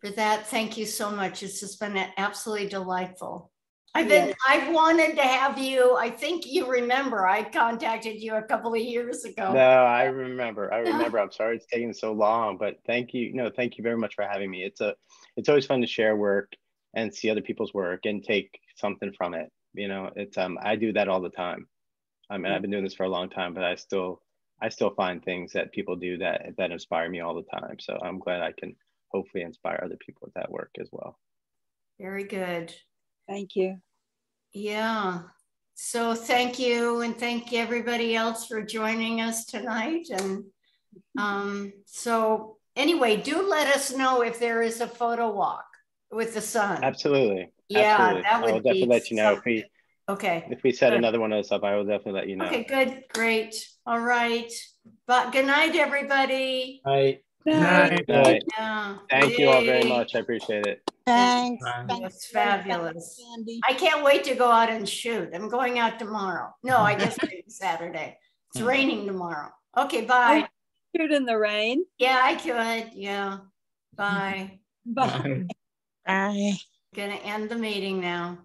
for that, thank you so much. It's just been absolutely delightful. I've been, I've wanted to have you, I think you remember, I contacted you a couple of years ago. No, I remember. I remember. I'm sorry it's taking so long, but thank you. No, thank you very much for having me. It's a it's always fun to share work and see other people's work and take something from it. You know, it's um I do that all the time. I mean, I've been doing this for a long time, but I still I still find things that people do that that inspire me all the time. So I'm glad I can hopefully inspire other people with that work as well. Very good. Thank you. Yeah. So thank you and thank everybody else for joining us tonight. And um, so anyway, do let us know if there is a photo walk with the sun. Absolutely. Yeah, Absolutely. that I will would definitely be let you know if we Okay. if we set Good. another one of those up. I will definitely let you know. Okay, good, great. All right. But good night, everybody. Hi. Night. Good night. Yeah. Thank you all very much. I appreciate it. Thanks. Bye. Thanks It's very much, fabulous. Sandy. I can't wait to go out and shoot. I'm going out tomorrow. No, I guess it's Saturday. It's raining tomorrow. Okay, bye. Shoot in the rain. Yeah, I could. Yeah. Bye. Bye. Bye. Gonna end the meeting now.